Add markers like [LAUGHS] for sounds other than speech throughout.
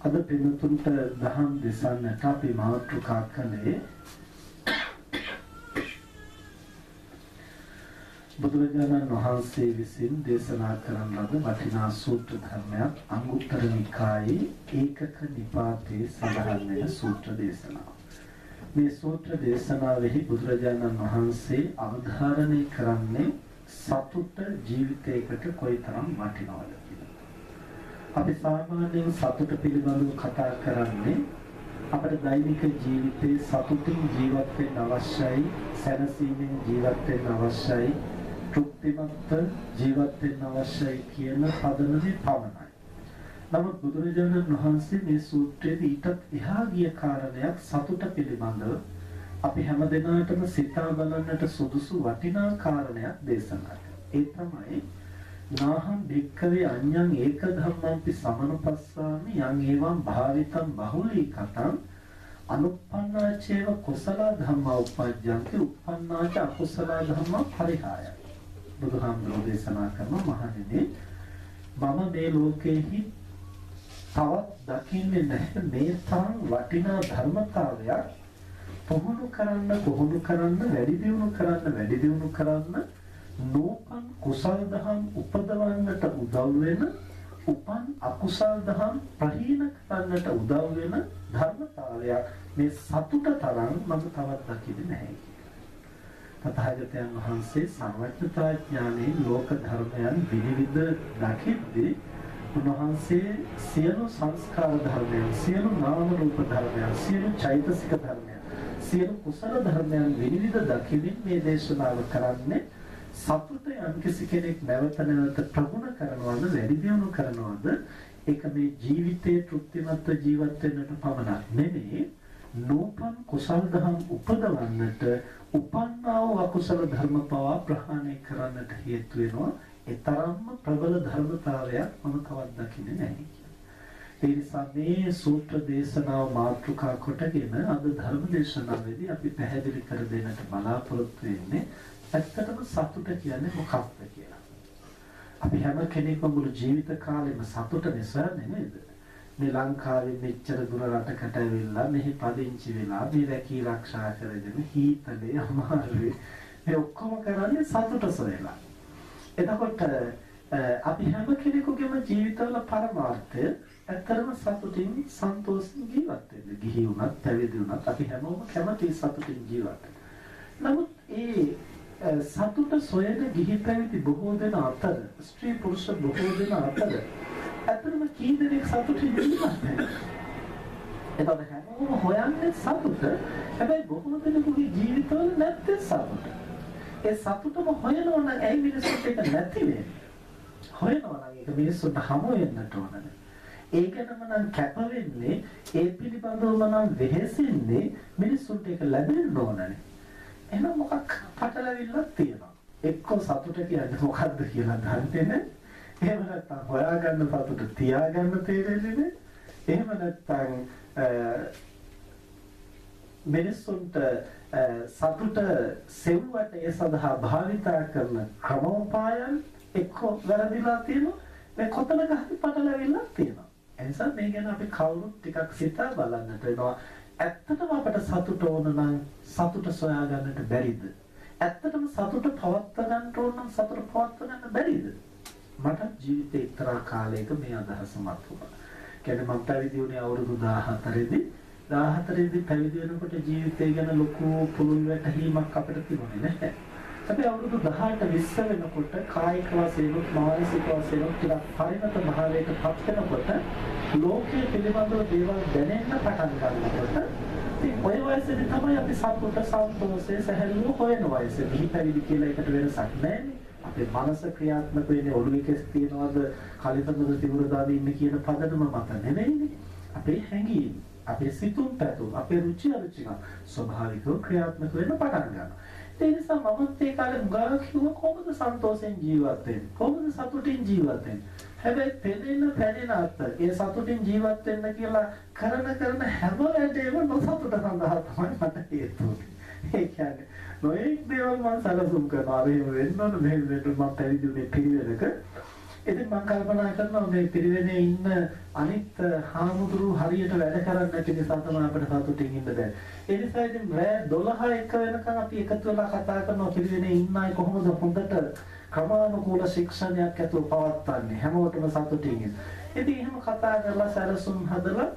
අද පින්තුන්ට දහම් දෙසන්නට අපි මාතෘකා කළේ බුදුරජාණන් වහන්සේ විසින් දේශනා කරන ලද වටිනා සූත්‍ර ධර්මයක් අංගුත්තර නිකායේ ඒකක නිපාතේ සඳහන් වෙන සූත්‍ර දේශනාව. මේ සූත්‍ර දේශනාවෙහි බුදුරජාණන් වහන්සේ අවධාරණය කරන්නේ සතුට ජීවිතයකට කොයිතරම් වටිනවද අපි සාමාන්‍යයෙන් සතුට පිළිබඳව කතා කරන්නේ අපේ දෛනික ජීවිතේ සතුටින් ජීවත් වෙන්න අවශ්‍යයි සැනසීමෙන් ජීවත් වෙන්න අවශ්‍යයි තෘප්තිමත් ජීවත් වෙන්න අවශ්‍යයි කියන පදනමේ පමණයි. නමුත් බුදුරජාණන් වහන්සේ මේ සූත්‍රයේදී ඊටත් එහා ගිය කාරණයක් සතුට පිළිබඳව අපි හැමදෙනාටම සිතා බලන්නට සුදුසු වටිනා කාරණයක් දේශනා කළා. ඒ තමයි නාහං භික්ඛවේ අඤ්ඤං ඒක ධම්මංපි සමනුපස්සාමි යං ඒවං භාවිතං බහුලී කතං අනුප්පන්නාචේව කුසල ධම්මා උපජ්ජන්ති උප්පන්නාච අකුසල ධම්මා පරිහාය. බුදුහාමුදුරෝ දේශනා කරන මහණෙනි මම මේ ලෝකෙහි තවත් දකින්නේ නැහැ. මේ තරම් වටිනා ධර්මතාවයක් පුහුණු කරන්න පුහුණු කරන්න වැඩි දියුණු කරන්න වැඩි දියුණු කරන්න නූපන් කුසල් දහම් උපදවන්නට උදව් වෙන උපන් අකුසල් දහම් ප්‍රහීන කරන්නට උදව් වෙන ධර්මතාවයක්. මේ සතුට තරම් මම තවත් දකින්නේ නැහැ තථාගතයන් වහන්සේ සර්වඥතා ඥානයේ ලෝක ධර්මයන් විවිධ දකිද්දී උන්වහන්සේ සියලු සංස්කාර ධර්මයන් සියලු නාම රූප ධර්මයන් සියලු චෛතසික ධර්මයන් සියලු කුසල ධර්මයන් විවිධ දකිමින් මේ දේශනාව කරන්නේ සතුට යම්කිසි කෙනෙක් නැවත නැවත ප්‍රගුණ කරනවද වැඩි දියුණු කරනවද? ඒක මේ ජීවිතයේ තෘප්තිමත් ජීවත් වෙන්නට පමණක් නෙමෙයි නූපන් කුසල් දහම් උපදවන්නට උපන්නා වූ අකුසල ධර්ම පවා ප්‍රහාණය කරන්නට හේතු වෙනවා. ඒ තරම්ම ප්‍රබල ධර්මතාවයක් මම තවත් දකින්නේ නැහැ ඒ නිසා මේ සූත්‍ර දේශනාව මාතෘකා කොටගෙන අද ධර්ම දේශනාවේදී අපි පැහැදිලි කර දෙන්නට බලාපොරොත්තු වෙන්නේ ඇත්තටම සතුට කියන්නේ මොකක්ද කියලා. අපි හැම කෙනෙක්ම මුළු ජීවිත කාලෙම සතුට නිසරන්නේ නේද? මේ ලංකාවේ මෙච්චර දුර රටකට ඇවිල්ලා මෙහි පදිංචි වෙලා මේ රැකී ආරක්ෂා කරගෙන හීතලේ අමාරුවේ මේ ඔක්කොම කරන්නේ සතුට සොයලා. එතකොට අපි හැම කෙනෙකුගේම ජීවිතවල පරමාර්ථය ඇත්තටම සතුටින් සන්තෝෂින් ජීවත් වෙන්න. ගිහි වුණත්, පැවිදි වුණත් අපි හැමෝම කැමති සතුටින් ජීවත් වෙන්න. නමුත් ඒ සතුට සොයන ගිහි පැවිදි බොහෝ දෙනා අතර ස්ත්‍රී පුරුෂ බොහෝ දෙනා අතර ඇත්තටම කී දෙනෙක් සතුටින් ජීවත් වෙනවා එතකොට හැමෝම හොයන්නේ සතුට. හැබැයි බොහෝ දෙනෙකුගේ ජීවිතවල නැත්තේ සතුට. ඒ සතුටම හොයනවා නම් ඇයි මිනිස්සුන්ට ඒක නැති වෙන්නේ? හොයනවා නම් ඒක මිනිස්සුන්ට හමු වෙන්නට ඕනනේ ඒකටම නම් කැප වෙන්නේ ඒ පිළිබඳවම නම් වෙහෙසෙන්නේ මිනිස්සුන්ට ඒක ලැබෙන්න ඕනනේ. එහෙනම් මොකක් පටලවිල්ලක් තියෙනවා. එක්ක සතුට කියන්නේ මොකද්ද කියලා දන්නේ නැහැ. එහෙම නැත්නම් හොයාගන්න සතුට තියාගන්න තේරෙන්නේ නැහැ. එහෙම නැත්නම් මිනිස්සුන්ට සතුට සෙව්වට ඒ සඳහා භාවිතා කරන ක්‍රමෝපායන් එක්ක වැරදිලා තියෙනවා. මේ කොතනක හරි පටලවිල්ලක් තියෙනවා. එනිසා මේ ගැන අපි කවුරුත් ටිකක් සිතා බලන්නට වෙනවා. ඇත්තටම අපට සතුට ඕන නම් සතුට සොයා ගන්නට බැරිද? ඇත්තටම සතුට පවත්වා ගන්න ඕන නම් සතුට පවත්වා ගන්න බැරිද? මට ජීවිතේ එක්තරා කාලයක මේ අදහස මතුණා. කියන්නේ මම පැවිදි වුණේ අවුරුදු 14 දී 14 දී පැවිදි වෙනකොට ජීවිතය ගැන ලොකු පුළුල් වැටහීමක් අපිට තිබුණේ නැහැ. අපි අවුරුදු 18 20 වෙනකොට කායික වශයෙන් මානසික වශයෙන් ටිකක් පරිණත භාවයට පත් වෙනකොට ලෝකයේ පිළිබඳව දේවල් දැනෙන්න පටන් ගන්නකොට ඉතින් ඔය වයසේදී තමයි අපි සතුට සන්තෝෂය සැහැල්ලුව හොයන වයස. දිහි පැවිදි කියලා එකට වෙනසක් නැහැ. අපේ මනස ක්‍රියාත්මක වෙන්නේ ඔළුවේ කෙස් තියනවාද කලිතමද තිවුරදාද ඉන්නේ කියන පදනම මත නෙමෙයිනේ. අපේ හැඟීම්, අපේ සිතුම් පැතුම්, අපේ රුචි අරුචිකම් ස්වභාවිකව ක්‍රියාත්මක වෙන්න පටන් ගන්නවා. ඒ නිසා මමත් ඒ කාලේ මුගා කිව්ව කොහොමද සන්තෝෂෙන් ජීවත් වෙන්නේ? කොහොමද සතුටින් ජීවත් වෙන්නේ? හැබැයි පෙනෙන පැනෙන අත ඒ සතුටින් ජීවත් වෙන්න කියලා කරන කරන හැම වැඩේම නොසතුට සඳහා තමයි මට හේතු ඒ කියන්නේ නොඑක් දේවල් මම සැලසුම් කරනවා. අර එහෙම වෙන්න ඕන මෙහෙම වෙන්න මම පැවිදිුනේ පිළිවෙලක. ඉතින් මම කල්පනා කරනවා මේ පිරිවෙනේ ඉන්න අනිත් හාමුදුරු හරියට වැඩ කරන්නේ නැති නිසා තමයි අපිට සතුටින් ඉන්න බැහැ. ඒ නිසා ඉතින් රෑ 12 එක වෙනකන් අපි එකතු වෙලා කතා කරනවා පිරිවෙනේ ඉන්න අය කොහොමද හොඳට ක්‍රමානුකූල ශික්ෂණයක් ඇතුව පවත්වන්නේ හැමෝටම සතුටින් ඉන්න. ඉතින් එහෙම කතා කරලා සැලසුම් හදලා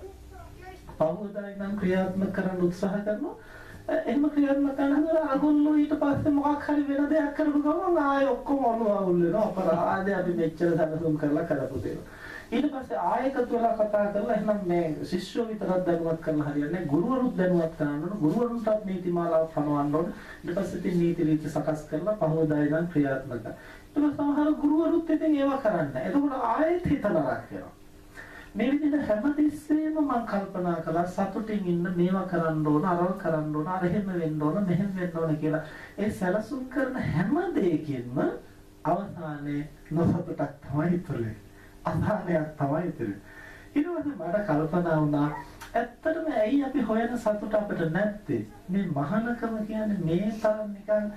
පහුවදායි නම් ක්‍රියාත්මක කරන්න උත්සාහ කරනවා. එහෙම ක්‍රියාත්මක කරනකොට අගොල්ලෝ ඊට පස්සේ මොකක් හරි වෙන දෙයක් කරපු ගමන් ආයෙ ඔක්කොම ඔළුව අවුල් වෙනවා. අපරාධය අපි මෙච්චර සැලසුම් කරලා කරපු දේවල්. ඊට පස්සේ ආයෙකතු වෙලා කතා කරලා එහෙනම් මේ ශිෂ්‍යෝ විතරක් දැනුවත් කරලා හරියන්නේ ගුරුවරුත් දැනුවත් කරන්න ඕන. ගුරුවරුන්ටත් නීතිමාලාව පනවන්න ඕන. ඊට පස්සේ ඉතින් නීති රීති සකස් කරලා පහවදායි නම් ක්‍රියාත්මක. ඊට පස්සේ සමහර ගුරුවරුත් ඉතින් ඒවා කරන්නේ එතකොට ආයෙත් හිත නරක වෙනවා. මේ විදිහට හැමතිස්සෙම මම කල්පනා කළා සතුටින් ඉන්න මේවා කරන්න ඕන අරව කරන්න ඕන අර එහෙම වෙන්න ඕන මෙහෙම වෙන්න ඕන කියලා. ඒ සැලසුම් කරන හැම දෙයකින්ම අවසානයේ නොසතුටක් තමයි ඉතුරු අසහනයක් තමයි ඉතුරු ඊට පස්සේ මට කල්පනා වුණා ඇත්තටම ඇයි අපි හොයන සතුට අපිට නැත්තේ? මේ මහානකම කියන්නේ මේ තරම් නිකන්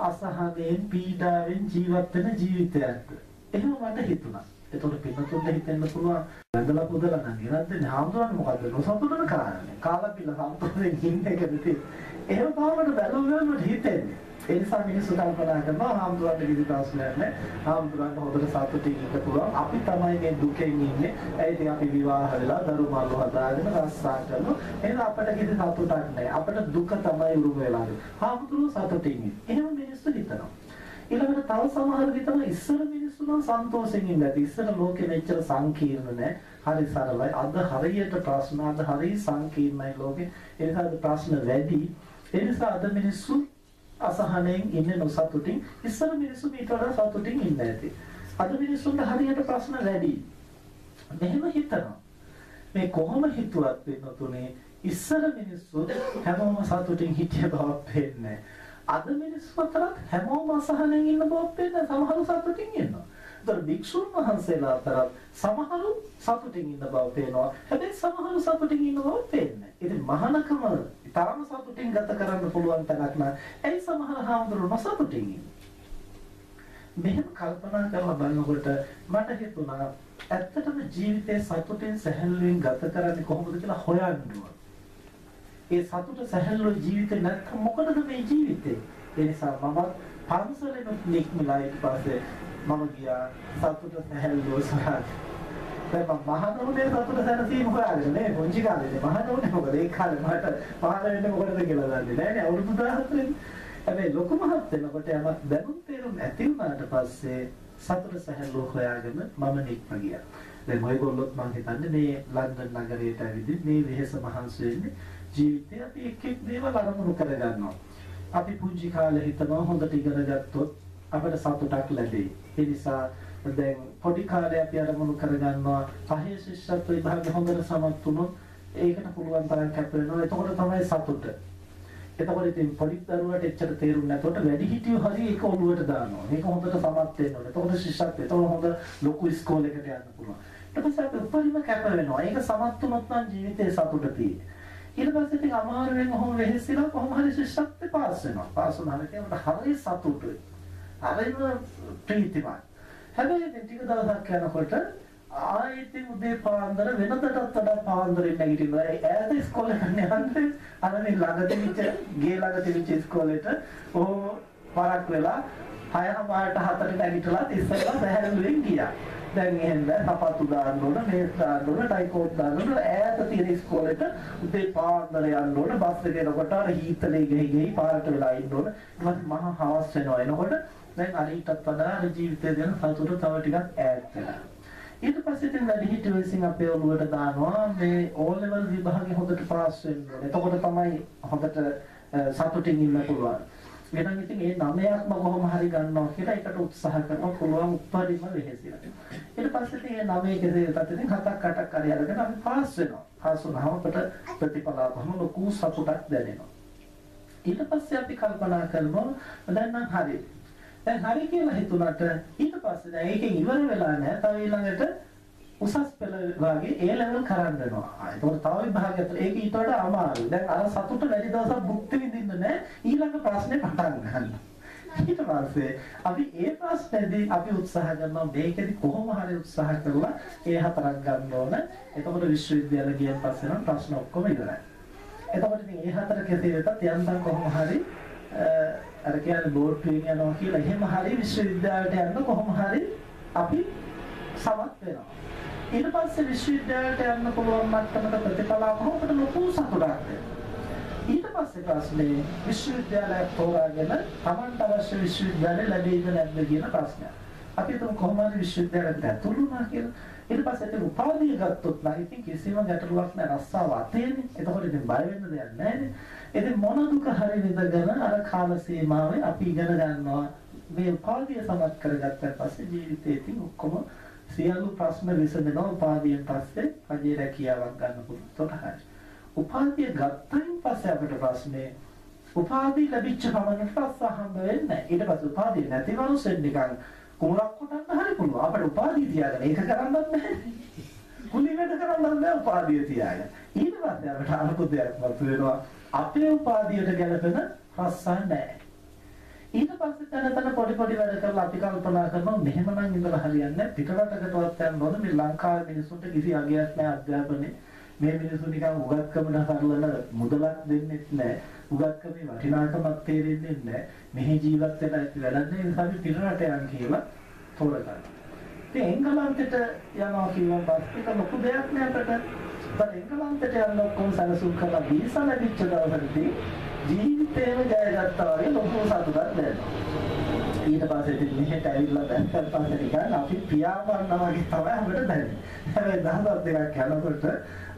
අසහනයෙන් පීඩාවෙන් ජීවත් වෙන ජීවිතයක්ද? එහෙම මට හිතුණා. එතකොට පිටුතුන්ට හිතෙන්න පුළුවන්. වැඳලා පුදලා නම් ඉරද්දේ හාමුදුරන් මොකද නොසතුටන කරන්නේ කාලා පිළ සම්පූර්ණයෙන් ඉන්න එකද තියෙන්නේ එහෙම පාවකට බැලුවම හිතෙන්නේ. ඒ නිසා මිනිස්සු කල්පනා කරනවා හාමුදුරන්ට කිසි ප්‍රශ්නයක් නැහැ. හාමුදුරන්ට හොඳට සතුටින් ඉන්න පුළුවන්. අපි තමයි මේ දුකෙන් ඉන්නේ. ඒ ඉතින් අපි විවාහ වෙලා දරු මල්ලු හදාගෙන රස්සා කරනවා එහෙනම් අපිට කිසි සතුටක් නැහැ. අපිට දුක තමයි උරුම වෙලා හාමුදුරුවෝ සතුටින් ඉන්නේ. එහෙම මිනිස්සු හිතනවා. ඊළඟට තව සමහර විටම ඉස්සර මිනිස්සු නම් සන්තෝෂෙන් ඉන්නේ නැති. ඉස්සර ලෝකෙ මෙච්චර සංකීර්ණ නැහැ. හරි සරලයි. අද හරියට ප්‍රශ්න අද හරි සංකීර්ණයි ලෝකෙ. ඒ නිසා ප්‍රශ්න වැඩි. ඒ නිසා අද මිනිස්සු අසහනෙන් ඉන්නේ නොසතුටින්. ඉස්සර මිනිස්සු ඊට වඩා සතුටින් ඉන්නේ නැති. අද මිනිස්සුන්ට හරියට ප්‍රශ්න වැඩි. මෙහෙම හිතනවා. මේ කොහොම හිතුවත් වෙනතුනේ ඉස්සර මිනිස්සු හැමෝම සතුටින් හිටිය බවක් පේන්නේ නැහැ. අද මිනිස්සු අතරත් හැමෝම අසහනෙන් ඉන්න බව පේන සමහරු සතුටින් ඉන්නවා. ඒතර භික්ෂුන් වහන්සේලා අතරත් සමහරු සතුටින් ඉන්න බව පේනවා. හැබැයි සමහරු සතුටින් ඉන්න බව පේන්නේ. ඉතින් මහානකම තරම සතුටින් ගත කරන්න පුළුවන් තරක් නෑ. ඒ සමහර හාමුදුරුවෝ නොසතුටින් ඉන්නේ. මෙහෙම කල්පනා කරලා බලනකොට මට හිතුණා ඇත්තටම ජීවිතේ සතුටින් සැහැල්ලුවෙන් ගත කරන්නේ කොහොමද කියලා හොයන්න ඕන. ඒ සතුට සැහැල්ලු ජීවිතේ නැත්නම් මොකටද මේ ජීවිතේ? ඒ නිසා මම පන්සලෙන් නික්මලා ඊට පස්සේ මම ගියා සතුට සැහැල්ලුව සොයාගෙන. දැන් මම මහනුනේ සතුට සැනසීම හොයාගෙන නේ පොන්චි කාලේ මහනුනේ මොකද ඒ කාලේ මට පහළ වෙන්න මොකටද කියලා දන්නේ නැහැ නේ අවුරුදු 14 හැබැයි ලොකු මහත් වෙනකොට යමක් දැනුම් තේරුම් ඇති වුණාට පස්සේ සතුට සැහැල්ලුව හොයාගෙන මම නික්ම ගියා. දැන් ඔයගොල්ලොත් මම හිතන්නේ මේ ලන්ඩන් නගරයට ඇවිදින් මේ වෙහෙස මහන්සි වෙන්නේ ජීවිතේ අපි එක් එක් දේවල් අරමුණු කරගන්නවා. අපි පුංචි කාලේ හිතනවා හොඳට ඉගෙන ගත්තොත් අපිට සතුටක් ලැබෙයි. ඒ නිසා දැන් පොඩි කාලේ අපි අරමුණු කරගන්නවා පහේ ශිෂ්‍යත්ව විභාග හොඳට සමත් වුණොත් ඒකට පුළුවන් තරම් කැප වෙනවා. එතකොට තමයි සතුට. එතකොට ඉතින් පොඩි දරුවට එච්චර තේරුම් නැතකොට වැඩි හිටියෝ හරි ඒක ඔළුවට දානවා. මේක හොඳට සමත් වෙන්න ඕනේ. එතකොට ශිෂ්‍යත්වය. එතකොට හොඳ ලොකු ඉස්කෝලේකට යන්න පුළුවන්. ඊට පස්සේ අපි උපරිම කැප වෙනවා. ඒක සමත් වුණොත් නම් ජීවිතේ සතුට තියෙන්නේ. ඊට පස්සේ ඉතින් අමාරුවෙන් ඔහොම වෙහෙසිලා කොහොම හරි ශිෂ්‍යත්වේ පාස් වෙනවා. පාස් වුණාම කියනට හරි සතුටුයි. හරිම ප්‍රීතිමත්. හැබැයි ඉතින් ටික දවසක් යනකොට ආයෙත් උදේ පාන්දර වෙනදටත් වඩා පාන්දරේ නැගිටිනවා. ඈත ඉස්කෝලේ යන්නේ අර මේ ළඟ තිබිච්ච ගේ ළඟ තිබිච්ච ඉස්කෝලේට ඔහොම පාරක් වෙලා හයම පාරට හතරට නැගිටලා ඉස්සෙල්ලා බහැරලුවෙන් ගියා. දැන් එහෙම සපත්තු දාන්න ඕන මේස් දාන්න ඕන ටයිකෝට් දාන්න ඕන ඈත තියෙන ඉස්කෝලේට උදේ පාන්දර යන්න ඕන බස් එකේ යනකොට අර හීතලේ ගෙහි ගෙහි පාරට වෙලා ඉන්න ඕන. ඊට මහා හවස් වෙනවා. එනකොට දැන් අර ඊටත් වඩා අර ජීවිතේ දෙන සතුට තව ටිකක් ඈත් වෙනවා ඊට පස්සේ ඉතින් වැඩි හිටියෝ විසින් අපේ ඔළුවට දානවා මේ ඕ ලෙවල් විභාගේ හොඳට පාස් වෙන්න ඕනේ. එතකොට තමයි හොඳට සතුටින් ඉන්න පුළුවන්. එහෙනම් ඉතින් ඒ නමයක්ම කොහොම හරි ගන්නවා කියලා ඒකට උත්සාහ කරනවා පුළුවන් උපරිම වෙහෙසියට. ඊට පස්සේ ඉතින් ඒ නමයේ කෙසේතත් ඉතින් හතක් අටක් හරි අරගෙන අපි පාස් වෙනවා. පාස් වුණාම අපට ප්‍රතිඵල අපහම ලොකු සතුටක් දැනෙනවා. ඊට පස්සේ අපි කල්පනා කරනවා දැන් නම් හරි. දැන් හරි කියලා හිතුණාට ඊට පස්සේ දැන් ඒකෙන් ඉවර වෙලා නැහැ. තව ඊළඟට උසස් පෙළ වගේ ඒ ලෙවල් කරන්න වෙනවා. ඒකෝට තව විභාගයක් ඒක ඊට වඩා අමාරුයි. දැන් අර සතුට වැඩි දවසක් භුක්ති විඳින්න නෑ ඊළඟ ප්‍රශ්නේ පටන් ගන්න. ඊට පස්සේ අපි ඒ ප්‍රශ්නේදී අපි උත්සාහ කරනවා මේකෙදි කොහොම හරි උත්සාහ කරලා ඒ හතරක් ගන්න ඕන. එතකොට විශ්වවිද්‍යාල ගියන් පස්සේ නම් ප්‍රශ්න ඔක්කොම ඉවරයි. එතකොට ඉතින් ඒ හතර කෙසේ වෙතත් යන්තම් කොහොම හරි අර කියන්නේ බෝඩ් ට්‍රේන් යනවා කියලා එහෙම හරි විශ්වවිද්‍යාලයට යන්න කොහොම හරි අපි සමත් වෙනවා. ඊට පස්සේ විශ්වවිද්‍යාලයට යන්න පුළුවන් මට්ටමට ප්‍රතිඵල අපහොකට ලොකු සතුටක් වෙනවා. ඊට පස්සේ ප්‍රශ්නේ විශ්වවිද්‍යාලයක් තෝරාගෙන Tamanට අවශ්‍ය විශ්වවිද්‍යාලය ලැබෙයිද නැද්ද කියන ප්‍රශ්නය. අපි හිතමු කොහොම හරි විශ්වවිද්‍යාලයට ඇතුළු වුණා කියලා. ඊට පස්සේ ඒක උපාධිය ගත්තොත් නම් ඉතින් කිසිම ගැටලුවක් නැහැ රස්සාව අතේනේ. එතකොට ඉතින් බය වෙන්න දෙයක් නැහැනේ. ඉතින් මොන දුක හරි විඳගෙන අර කාල සීමාවේ අපි ඉගෙන ගන්නවා මේ උපාධිය සමත් කරගත්තට පස්සේ ජීවිතේ ඉතින් ඔක්කොම සියලු ප්‍රශ්න විසඳනවා උපාධියෙන් පස්සේ රජේ රැකියාවක් ගන්න පුළුවන්. හරි. උපාධිය ගත්තයින් පස්සේ අපිට ප්‍රශ්නේ උපාධිය ලැබිච්ච පමණට රස්සා හම්බ වෙන්නේ නැහැ. ඊට පස්සේ උපාධිය නැති මනුස්සෙන් නිකන් කුමරක් කොටන්න හරි පුළුවන්. අපිට උපාධිය තියාගෙන ඒක කරන්නත් නැහැ. කුලී වැඩ කරන්නත් නැහැ උපාධිය තියාගෙන. ඊට පස්සේ අපිට අනුකූලයක් මතුවෙනවා. අපේ උපාධියට ගැලපෙන රස්සා නැහැ. ඊට පස්සේ තන තන පොඩි පොඩි වැඩ කරලා අපි කල්පනා කරනවා මෙහෙමනම් ඉඳලා හරියන්නේ පිටරටකටවත් යන්න ඕන මේ ලංකාවේ මිනිස්සුන්ට කිසි අගයක් නැහැ අධ්‍යාපනයේ මේ මිනිස්සු නිකන් උගත්කමට සරලන මුදලක් දෙන්නෙත් නැහැ. උගත්කමේ වටිනාකමක් තේරෙන්නේ නැහැ. මෙහි ජීවත් වෙලා ඇති වැඩක් නැහැ. ඒ නිසා අපි පිටරට යන් කියලා තෝරගන්නවා. ඉතින් එංගලන්තෙට යනවා කියවන් පස්සේ ලොකු දෙයක් නෑ අපිට. බල එංගලන්තෙට යන්න ඔක්කොම සැලසුම් කරලා වීසා ලැබිච්ච දවසේදී ජීවිතේම ජයගත්තා වගේ ලොකු සතුටක් දැනෙනවා. ඊට පස්සේ ඉතින් මෙහෙට ඇවිල්ලා දැක්කට පස්සේ නිකන් අපි පියාඹනවා වගේ තමයි අපිට දැනෙන්නේ. හැබැයි දහසක් දෙකක් යනකොට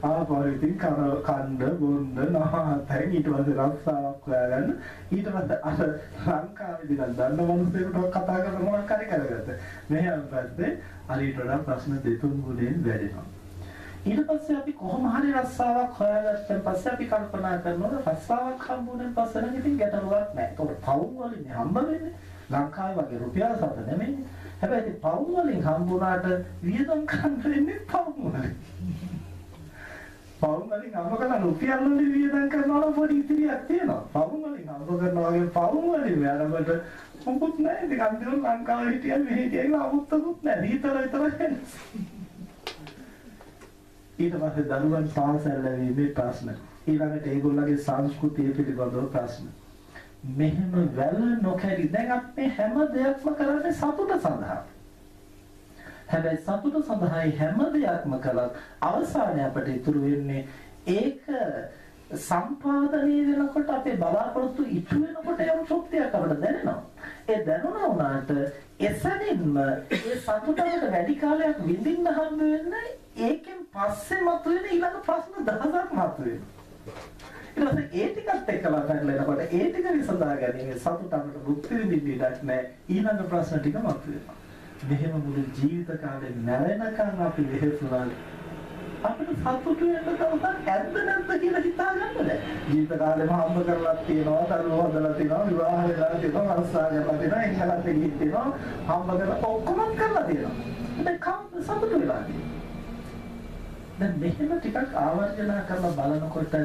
ආපහු ඉතින් කන්න බොන්න නහතෙන් ඊට පස්සේ රක්ෂාවක් හොයාගන්න ඊට පස්සේ අර ලංකාවේදී නම් දන්න මිනිස්සුන්ට කතා කරන මොනක් හරි කරගත්ත. මෙහෙම පස්සේ හරියට වඩා ප්‍රශ්න දෙතුන් ගුණයෙන් වැඩෙනවා. ඊට පස්සේ අපි කොහොම හරි රස්සාවක් හොයාගත්තන් පස්සේ අපි කල්පනා කරනවා රස්සාවක් හම්බුනෙන් පස්සේ නම් ඉතින් ගැටලුවක් නැහැ. ඒක පවුම් වලින් හම්බ වෙන්නේ. ලංකාවේ වගේ රුපියල් සත නෙමෙයි. හැබැයි ඉතින් පවුම් වලින් හම්බුනාට වියදම් කරන්න වෙන්නේ පවුම් වලින්. පවුම් වලින් අම්ම කරන රුපියල් වලින් වියදම් කරනවා නම් පොඩි ඉතිරියක් තියෙනවා. පවුම් වලින් අම්ම කරනවා වගේ පවුම් වලින් යනකොට මොකුත් නැහැ. ඉතින් අන්තිමට ලංකාවේ හිටියන් මෙහෙ හිටියන් අමුත්තකුත් නැහැ. දීතර විතරයි ඊට පස්සේ දරුවන් පාසල් ලැබීමේ ප්‍රශ්න. ඊළඟට ඒගොල්ලගේ සංස්කෘතිය පිළිබඳව ප්‍රශ්න. මෙහෙම වැල නොකැරි දැන් අපි හැම දෙයක්ම කරන්නේ සතුට සඳහා. හැබැයි සතුට සඳහායි හැම දෙයක්ම කළත් අවසානයේ අපට ඉතුරු වෙන්නේ ඒක සම්පාදනය වෙනකොට අපේ බලාපොරොත්තු ඉටු වෙනකොට යම් ශක්තියක් අපට දැනෙනවා. ඒ දැනුණා වුණාට එසැනින්ම ඒ සතුටකට වැඩි කාලයක් විඳින්න හම්බ වෙන්නේ ඒකෙන් පස්සේ මතුවෙන ඊළඟ ප්‍රශ්න දහසක් මතුවෙනවා. ඊට පස්සේ ඒ ටිකත් එක්කලා කරලනකොට ඒ ටික විසඳා ගැනීම සතුට අපට භුක්ති විඳින්න ඉඩක් නැහැ. ඊළඟ ප්‍රශ්න ටික මතුවෙනවා. මෙහෙම මුළු ජීවිත කාලේ නැවෙනකන් අපි වෙහෙසුනා අපිට සතුටු වෙන්න තවසක් ඇද්ද නැද්ද කියලා හිතාගන්න බෑ. ජීවිත කාලෙම හම්බ කරලා තියෙනවා, දරුවෝ හදලා තියෙනවා, විවාහ වෙලා තියෙනවා, අරසා කරලා තියෙනවා, එංගලන්තෙ ගිහින් තියෙනවා, හම්බ කරලා ඔක්කොම කරලා තියෙනවා. හැබැයි කවුද සතුටු වෙලා තියෙන්නේ? දැන් මෙහෙම ටිකක් ආවර්ජන කරලා බලනකොට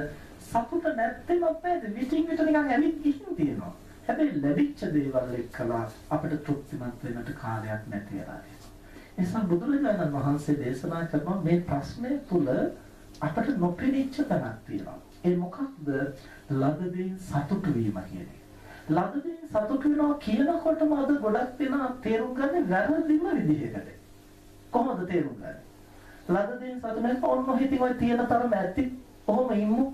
සතුට නැත්තේම අපේ විචින් විතර නිකන් ඇවිත් ගිහින් තියෙනවා. හැබැයි ලැබිච්ච දේවල් එක්කලා අපිට තෘප්තිමත් වෙන්නට කාලයක් නැති වෙලා නිසා බුදුරජාණන් වහන්සේ දේශනා කරන මේ ප්‍රශ්නය තුල අපට නොපෙනිච්ච තැනක් තියෙනවා. ඒ මොකක්ද? ලද දෙයින් සතුටු වීම කියන එක. ලද දෙයින් සතුටු වෙනවා කියනකොටම අද ගොඩක් දෙනා තේරුම් ගන්න වැරදිම විදිහකට. කොහොමද තේරුම් ගන්නේ? ලද දෙයින් සතුටු වෙනවා ඔන්න හිතින් ඔය තියෙන තරම ඇති. කොහොම ඉන්නු?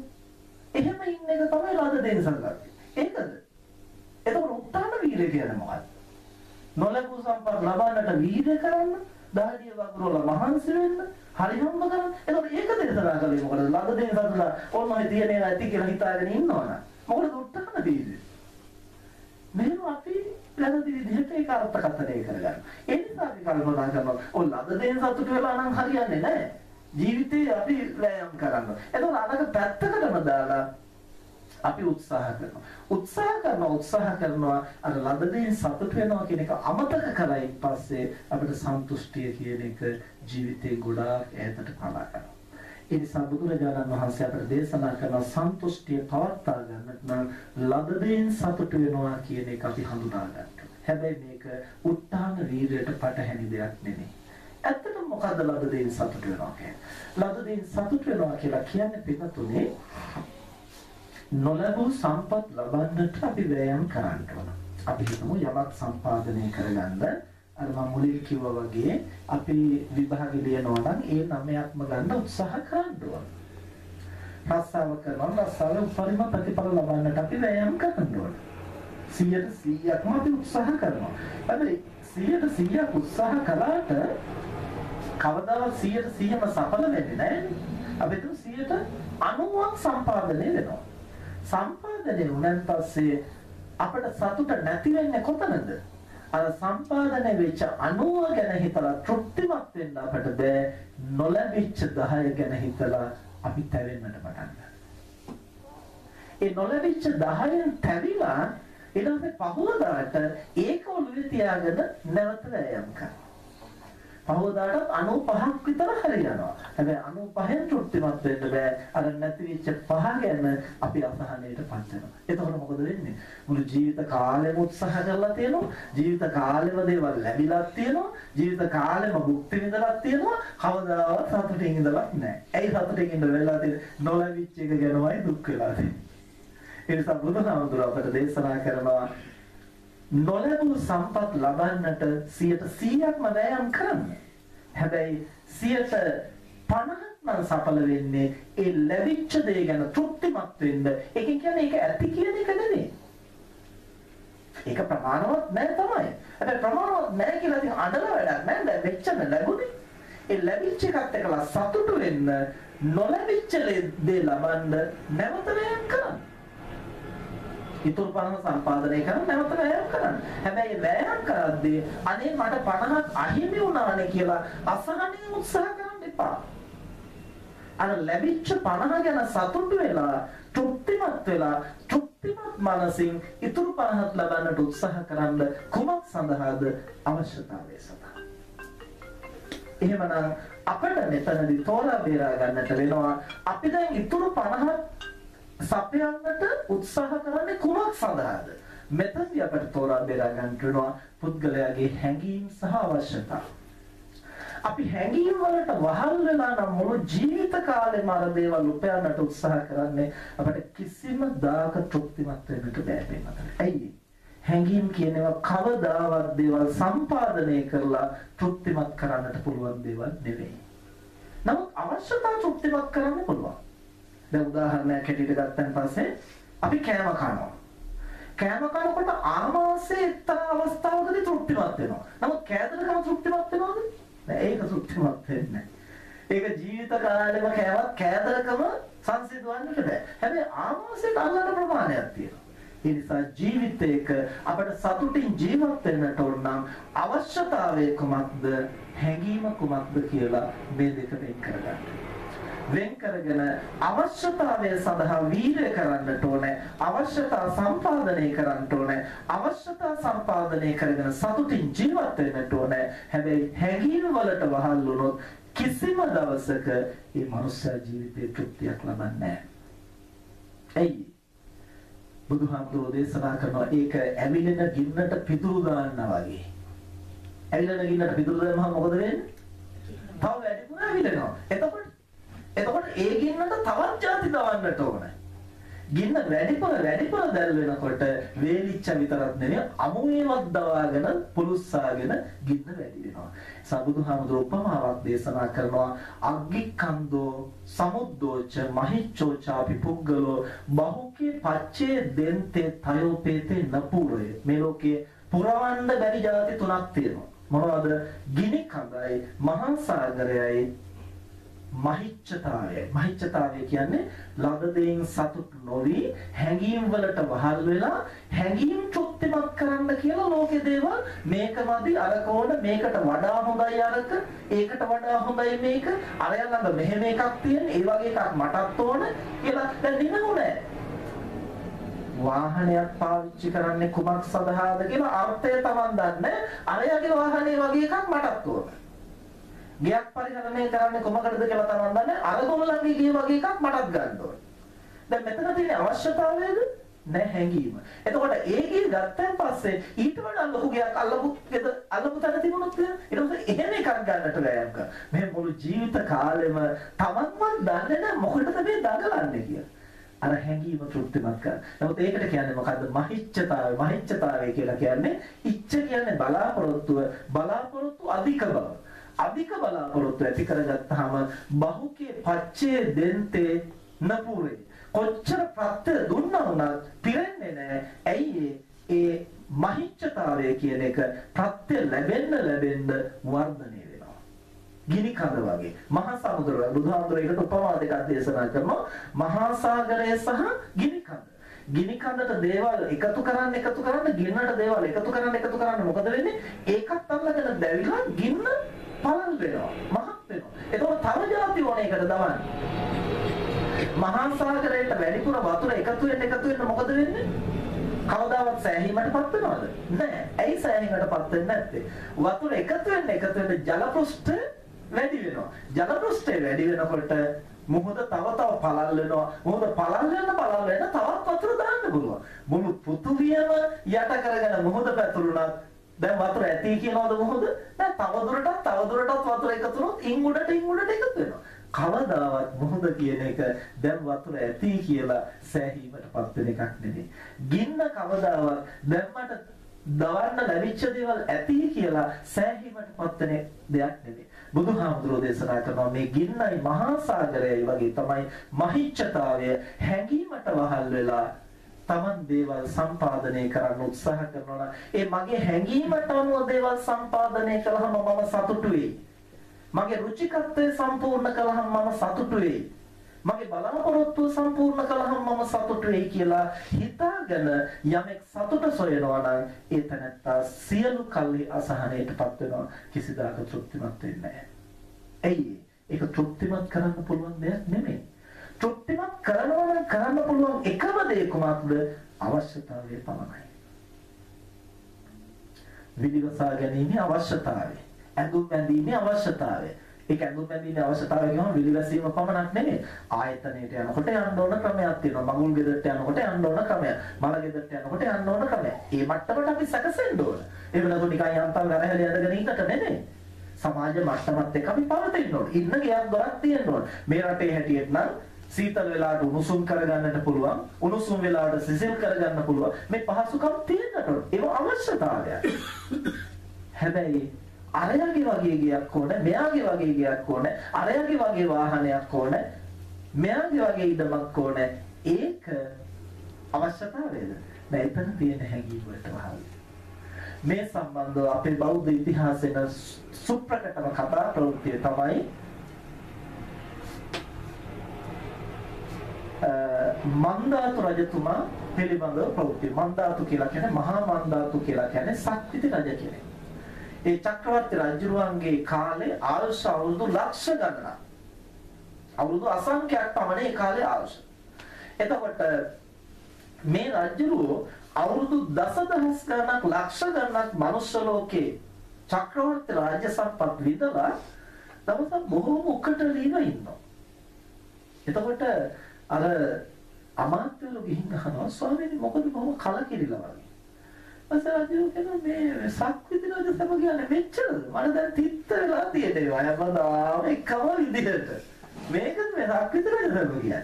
එහෙම ඉන්න එක තමයි ලද දෙයින් සතුටු. ඒකද? එතකොට උත්තරම වීරය කියන්නේ මොකක්ද? නොලබු සම්පත් ලබන්නට වීරය කරන්න, දහඩිය වගුරුවල මහන්සි වෙන්න, හරි හම්බ කරන්න. එතකොට ඒක දේශනා කළේ මොකද? ලද දේ සතුලා ඕනම තියෙන ඒවා ඇති කියලා හිතාගෙන ඉන්නවනම් මොකද උත්තරම දීන්නේ? මෙහෙම අපි වැරදි විදිහට ඒක අර්ථකථනය කරගන්න. ඒ නිසා අපි කල්පනා කරනවා ඔය ලද දේ සතුට වෙලා නම් හරියන්නේ නැහැ. ජීවිතේ අපි වෑයම් කරන්න. එතකොට අනක පැත්තකටම දාලා අපි උත්සාහ කරනවා. උත්සාහ කරනවා උත්සාහ කරනවා අර ලබදෙන් සතුට වෙනවා කියන එක අමතක කරයින් පස්සේ අපිට සන්තුෂ්ටිය කියන එක ජීවිතේ ගොඩාක් ඈතට පලා යනවා. ඒ නිසා බුදුරජාණන් වහන්සේ අපට දේශනා කරන සන්තුෂ්ටිය පවත්වා ගන්නට නම් ලද දෙයින් සතුට වෙනවා කියන එක අපි හඳුනා ගන්න. හැබැයි මේක උත්හාන වීරයට පටහැනි දෙයක් නෙමෙයි. ඇත්තටම මොකද්ද ලද දෙයින් සතුට වෙනවා කියන්නේ? ලද දෙයින් සතුට වෙනවා කියලා කියන්නේ පිටුතුනේ නොලබූ සම්පත් ලබන්නට අපි වෑයම් කරන්න ඕන. අපි හිතමු යමක් සම්පාදනය කරගන්න අර මම මුලින් කිව්වා වගේ අපි විභාගෙ ලියනවා නම් ඒ නමයක්ම ගන්න උත්සාහ කරන්න ඕන. රස්සාව කරනවා රස්සාවේ උපරිම ප්‍රතිඵල ලබන්නට අපි වෑයම් කරන්න ඕන. 100%ක්ම අපි උත්සාහ කරනවා. හැබැයි 100%ක් උත්සාහ කළාට කවදාවත් 100%ම සඵල වෙන්නේ නැහැ. අපි හිතමු 190ක් සම්පාදනය වෙනවා. සම්පාදනය වුණාන් පස්සේ අපිට සතුට නැති වෙන්නේ කොතනද? අර සම්පාදනය වෙච්ච 90 ගැන හිතලා තෘප්තිමත් වෙන්න අපිට බෑ. නොලැබිච්ච 10 ගැන හිතලා අපි තැවෙන්නට පටන් ගන්නවා. ඒ නොලැබිච්ච 10න් තැවිලා ඊට පස්සේ පහවදාට ඒක ඔළුවේ තියාගෙන නැවත වෑයම් කරනවා. පහවදාටත් 95ක් විතර හරියනවා. හැබැයි 95න් තෘප්තිමත් වෙන්න බෑ. අර නැති වෙච්ච පහ ගැන අපි අසහනයටපත් වෙනවා. එතකොට මොකද වෙන්නේ? මුළු ජීවිත කාලෙම උත්සාහ කරලා තියෙනවා. ජීවිත කාලෙම දේවල් ලැබිලා තියෙනවා. ජීවිත කාලෙම භුක්ති විඳලා තියෙනවා. කවදාවත් සතුටින් ඉඳලා නැහැ. ඇයි සතුටින් ඉඳ වෙලා තියෙන්නේ? නොලැබිච්ච එක ගැනමයි දුක් වෙලා තියෙන්නේ. ඒ නිසා බුදුහාමුදුරුවෝ අපට දේශනා කරනවා නොලැබුණු සම්පත් ලබන්නට 100%ක්ම වෑයම් කරන්න. හැබැයි 150ක් නම් සඵල වෙන්නේ ඒ ලැබිච්ච දේ ගැන තෘප්තිමත් වෙන්න. ඒකෙන් කියන්නේ ඒක ඇති කියන එක නෙවෙයි. ඒක ප්‍රමාණවත් නැහැ තමයි. හැබැයි ප්‍රමාණවත් නැහැ කියලා ඉතින් අඬලා වැඩක් නැහැ. දැන් වෙච්චම ලැබුණේ. ඒ ලැබිච්ච එකත් එක්කලා සතුටු වෙන්න නොලැබිච්ච දේ ලබන්න නැවත වෑයම් කරන්න. ඉතුරු 50 සම්පාදනය කරන්න නැවත වෑයම් කරන්න. හැබැයි වෑයම් කරද්දී අනේ මට 50ක් අහිමි වුණානේ කියලා අසහනින් උත්සාහ කරන්න එපා. අර ලැබිච්ච 50 ගැන සතුටු වෙලා තෘප්තිමත් වෙලා තෘප්තිමත් මනසින් ඉතුරු 50ක් ලබන්නට උත්සාහ කරන්න කුමක් සඳහාද අවශ්‍යතාවය සඳහා. එහෙමනම් අපිට මෙතනදී තෝරා බේරා ගන්නට වෙනවා අපි දැන් ඉතුරු 50 සපයන්නට උත්සාහ කරන්නේ කුමක් සඳහාද? මෙතනදී අපට තෝරා බේරා ගන්න වෙනවා පුද්ගලයාගේ හැඟීම් සහ අවශ්‍යතා. අපි හැඟීම් වලට වහල් වෙලා නම් මුළු ජීවිත කාලෙම අර දේවල් උපයන්නට උත්සාහ කරන්නේ අපට කිසිම දාක තෘප්තිමත් වෙන්නට බැහැ වෙනවා. ඇයි? හැඟීම් කියනවා කවදාවත් දේවල් සම්පාදනය කරලා තෘප්තිමත් කරන්නට පුළුවන් දේවල් නෙවෙයි. නමුත් අවශ්‍යතාව තෘප්තිමත් කරන්න පුළුවන්. දැන් උදාහරණයක් හැටියට ගත්තන් පස්සේ අපි කෑම කනවා. කෑම කනකොට ආමාශයේ එක්තරා අවස්ථාවකදී තෘප්තිමත් වෙනවා. නමුත් කෑදරකම තෘප්තිමත් වෙනවද? නෑ ඒක තෘප්තිමත් වෙන්නේ ඒක ජීවිත කාලෙම කෑවත් කෑදරකම සංසිඳවන්නට බෑ. හැබැයි ආමාශයට අල්ලන ප්‍රමාණයක් තියෙනවා. ඒ නිසා ජීවිතයක අපට සතුටින් ජීවත් වෙන්නට ඕන නම් අවශ්‍යතාවය කුමක්ද හැඟීම කුමක්ද කියලා මේ දෙක වෙන් කරගන්න. වෙන් කරගෙන අවශ්‍යතාවය සඳහා වීරය කරන්නට ඕනේ අවශ්‍යතා සම්පාදනය කරන්නට ඕනේ අවශ්‍යතා සම්පාදනය කරගෙන සතුටින් ජීවත් වෙන්නට ඕනේ. හැබැයි හැඟීම් වලට වහල් වුණොත් කිසිම දවසක මේ මනුෂ්‍ය ජීවිතේ තෘප්තියක් ලබන්නේ නැහැ. එයි බුදුහාමුදුරෝ දේශනා කරනවා ඒක ඇවිලෙන ගින්නට පිටුරු දාන්නා වගේ. ඇවිලෙන ගින්නට පිටුරු දැම්මම මොකද වෙන්නේ? තව වැඩිපුර ඇවිලෙනවා. එතකොට එතකොට ඒ ගින්නට තවත් ಜಾති දවන්නට ඕන. ගින්න වැඩිපුර වැඩිපුර දැල් වෙනකොට වේලිච්ච විතරක් නෙවෙයි අමුමේවත් දවාගෙන පුලුස්සාගෙන ගින්න වැඩි වෙනවා. සබුදුහාමුදුර උපමාවක් දේශනා කරනවා අග්ගිකන්தோ සමුද්දෝච මහිච්ඡෝචාපි පුද්ගලෝ බහුකේ පච්චේ දෙන්තේ තයෝපේතේ නපුරේ මේ ලෝකයේ පුරවන්න බැරි ಜಾති තුනක් තියෙනවා. මොනවද? ගිනි කඳයි, මහා සාගරයයි, මහිච්ඡතාවය. මහිච්ඡතාවය කියන්නේ ලද දෙයින් සතුට නොවි හැඟීම් වලට වහල් වෙලා හැඟීම් තෘප්තිමත් කරන්න කියලා ලෝකේ දේවල් මේකමදි අරක ඕන මේකට වඩා හොඳයි අරක ඒකට වඩා හොඳයි මේක. අරයා ළඟ මෙහෙම එකක් තියෙන ඒ වගේ එකක් මටත් ඕන කියලා දැන් දිනුනේ වාහනයක් පාවිච්චි කරන්නේ කුමක් සඳහාද කියලා අර්ථය තමන් දන්නේ. අරයාගේ වාහනේ වගේ එකක් මටත් ඕන. ගයක් පරිහරණය කරන්නේ කොමකටද කියලා තමයි දන්නේ අරගොල්ලන්ගේ ගිය වගේ එකක් මටත් ගන්න ඕනේ. දැන් මෙතන තියෙන අවශ්‍යතාවයද නැහැ හැංගීම. එතකොට ඒ ගිය ගත්තන් පස්සේ ඊට වඩා ලොකු ගයක් අල්ලපු ගෙද අල්ලපු තැන තිබුණොත් ඊට පස්සේ එහෙම එකක් ගන්නට බෑම් කර. මේ මුළු ජීවිත කාලෙම තමන්වත් දන්නේ නැහැ මොකටද මේ දඟලන්නේ කියලා. අර හැංගීම තෘප්තිමත් කර. නමුත් ඒකට කියන්නේ මොකද්ද? මහිච්ඡතාවය. මහිච්ඡතාවය කියලා කියන්නේ ඉච්ඡ කියන්නේ බලාපොරොත්තුව, බලාපොරොත්තු අධික බව. අධික බලාපොරොත්තු ඇති කරගත්තාම බහුකේ පච්චේ දෙන්තේ නපුරේ කොච්චර ප්‍රත්‍ය දුන්නා වුණත් පිරෙන්නේ නැහැ. ඇයි ඒ මහිච්ඡතාවය කියන එක ප්‍රත්‍ය ලැබෙන්න ලැබෙන්න වර්ධනය වෙනවා. ගිනි කඳ වගේ මහා සමුද්‍ර බුදුහාමුදුරේකට උපමා දෙකක් දේශනා කරනවා. මහා සාගරය සහ ගිනි කඳ. ගිනි කඳට දේවල් එකතු කරන්න එකතු කරන්න ගින්නට දේවල් එකතු කරන්න එකතු කරන්න මොකද වෙන්නේ? ඒකත් අල්ලගෙන දැවිලා ගින්න පළල් වෙනවා. මහත් වෙනවා. එතකොට තව જાති ඕන එකට දවන්නේ. මහා සාගරයට වැඩිපුර වතුර එකතු වෙන්න එකතු වෙන්න මොකද වෙන්නේ? කවදාවත් සෑහීමටපත් වෙනවද? නැහැ. ඇයි සෑහීමටපත් වෙන්නේ නැත්තේ? වතුර එකතු වෙන්න එකතු වෙන්න ජල පෘෂ්ඨ වැඩි වෙනවා. ජල පෘෂ්ඨය වැඩි වෙනකොට මොහොත තව තව පළල් වෙනවා. මොහොත පළල් වෙන පළල් වෙන තවත් වතුර දාන්න පුළුවන්. මුළු පෘථුවියම යට කරගෙන මොහොත පැතුරුණත් දැන් වතුර ඇති කියනවද මොහොත? දැන් තව දුරටත් තව දුරටත් වතුර එකතු වුණොත් ඉන් උඩට ඉන් උඩට එකතු වෙනවා. කවදාවත් මොහොත කියන එක දැන් වතුර ඇති කියලා සෑහීමටපත් වෙන එකක් නෙමෙයි. ගින්න කවදාවත් දැම්මට දවන්න ලැබිච්ච දේවල් ඇති කියලා සෑහීමටපත් වෙන දෙයක් නෙමෙයි. බුදුහාමුදුරෝ දේශනා කරනවා මේ ගින්නයි මහා සාගරයයි වගේ තමයි මහිච්ඡතාවය හැඟීමට වහල් වෙලා තමන් දේවල් සම්පාදනය කරන්න උත්සාහ කරනවා ඒ මගේ හැඟීමට අනුව දේවල් සම්පාදනය කළාම මම සතුටු වෙයි. මගේ රුචිකත්වය සම්පූර්ණ කළාම මම සතුටු වෙයි. මගේ බලාපොරොත්තුව සම්පූර්ණ කළාම මම සතුටු වෙයි කියලා හිතාගෙන යමෙක් සතුට සොයනවා නම් ඒ තැනත්තා සියලු කල්හි අසහනයටපත් වෙනවා කිසිදාක තෘප්තිමත් වෙන්නේ නැහැ. ඇයි? ඒක තෘප්තිමත් කරන්න පුළුවන් දෙයක් නෙමෙයි. තෘප්තිමත් කරනවා නම් කරන්න පුළුවන් එකම දේ කුමක්ද? අවශ්‍යතාවය පමණයි. විදිවසා ගැනීමේ අවශ්‍යතාවය. ඇඳුම් බැඳීමේ අවශ්‍යතාවය. ඒක ඇඳුම් බැඳීමේ අවශ්‍යතාවය කියනවා විලිවැසීම පමණක් නෙමෙයි. ආයතනයට යනකොට යන්න ඕන ක්‍රමයක් තියෙනවා. මගුල් ගෙදරට යනකොට යන්න ඕන ක්‍රමයක්. මල ගෙදරට යනකොට යන්න ඕන ක්‍රමයක්. ඒ මට්ටමට අපි සැකසෙන්න ඕන. එහෙම නැතු නිකන් යන්තම් වැරහැලි ඇඳගෙන ඉන්නට නෙමෙයි. සමාජ මට්ටමත් එක්ක අපි පවතින්න ඕන. ඉන්න ගියක් දොරක් තියෙන්න ඕන. මේ රටේ හැටියට නම් සීතල වෙලාවට උණුසුම් කරගන්නට පුළුවන් උණුසුම් වෙලාවට සිසිල් කරගන්න පුළුවන්. මේ පහසුකම් තියෙන්නට ඕන. ඒක අවශ්‍යතාවයක්. හැබැයි අරයාගේ වගේ ගයක් ඕන මෙයාගේ වගේ ගයක් ඕන අරයාගේ වගේ වාහනයක් ඕන මෙයාගේ වගේ ඉඩමක් ඕන. ඒක අවශ්‍යතාවයද? නෑ එතන තියෙන හැඟීම් වලට වහල්. මේ සම්බන්ධව අපේ බෞද්ධ ඉතිහාසයේ සුප්‍රකටම කතා ප්‍රවෘත්තිය තමයි මන්දාතු රජතුමා පිළිබඳව ප්‍රවෘත්ති. මන්දාතු කියලා කියන්නේ මහා මන්දාතු කියලා කියන්නේ සක්විති රජ කෙනෙක්. ඒ චක්‍රවර්ති රජුරුවන්ගේ කාලේ ආයුෂ අවුරුදු ලක්ෂ ගණනක්. අවුරුදු අසංඛ්‍යයක් පමණ ඒ කාලේ ආයුෂ. එතකොට මේ රජුරුව අවුරුදු දසදහස් ගණනක් ලක්ෂ ගණනක් මනුෂ්‍ය ලෝකේ චක්‍රවර්ති රාජ්‍ය සම්පත් විඳලා දවසක් බොහෝම උකටලීව ඉන්නවා. එතකොට අර අමාත්‍යවරු ගිහින් අහනවා ස්වාමීනි මොකද බොහොම කලකිරිලා වගේ. අසරාජු කියන මේ සක්විති රජ සම කියන්නේ මෙච්චරද? මට දැන් තිත්ත වෙලා තියෙනවා. යපදාම එකම විදිහට. මේකද මේ සක්විති රජ සම කියන්නේ.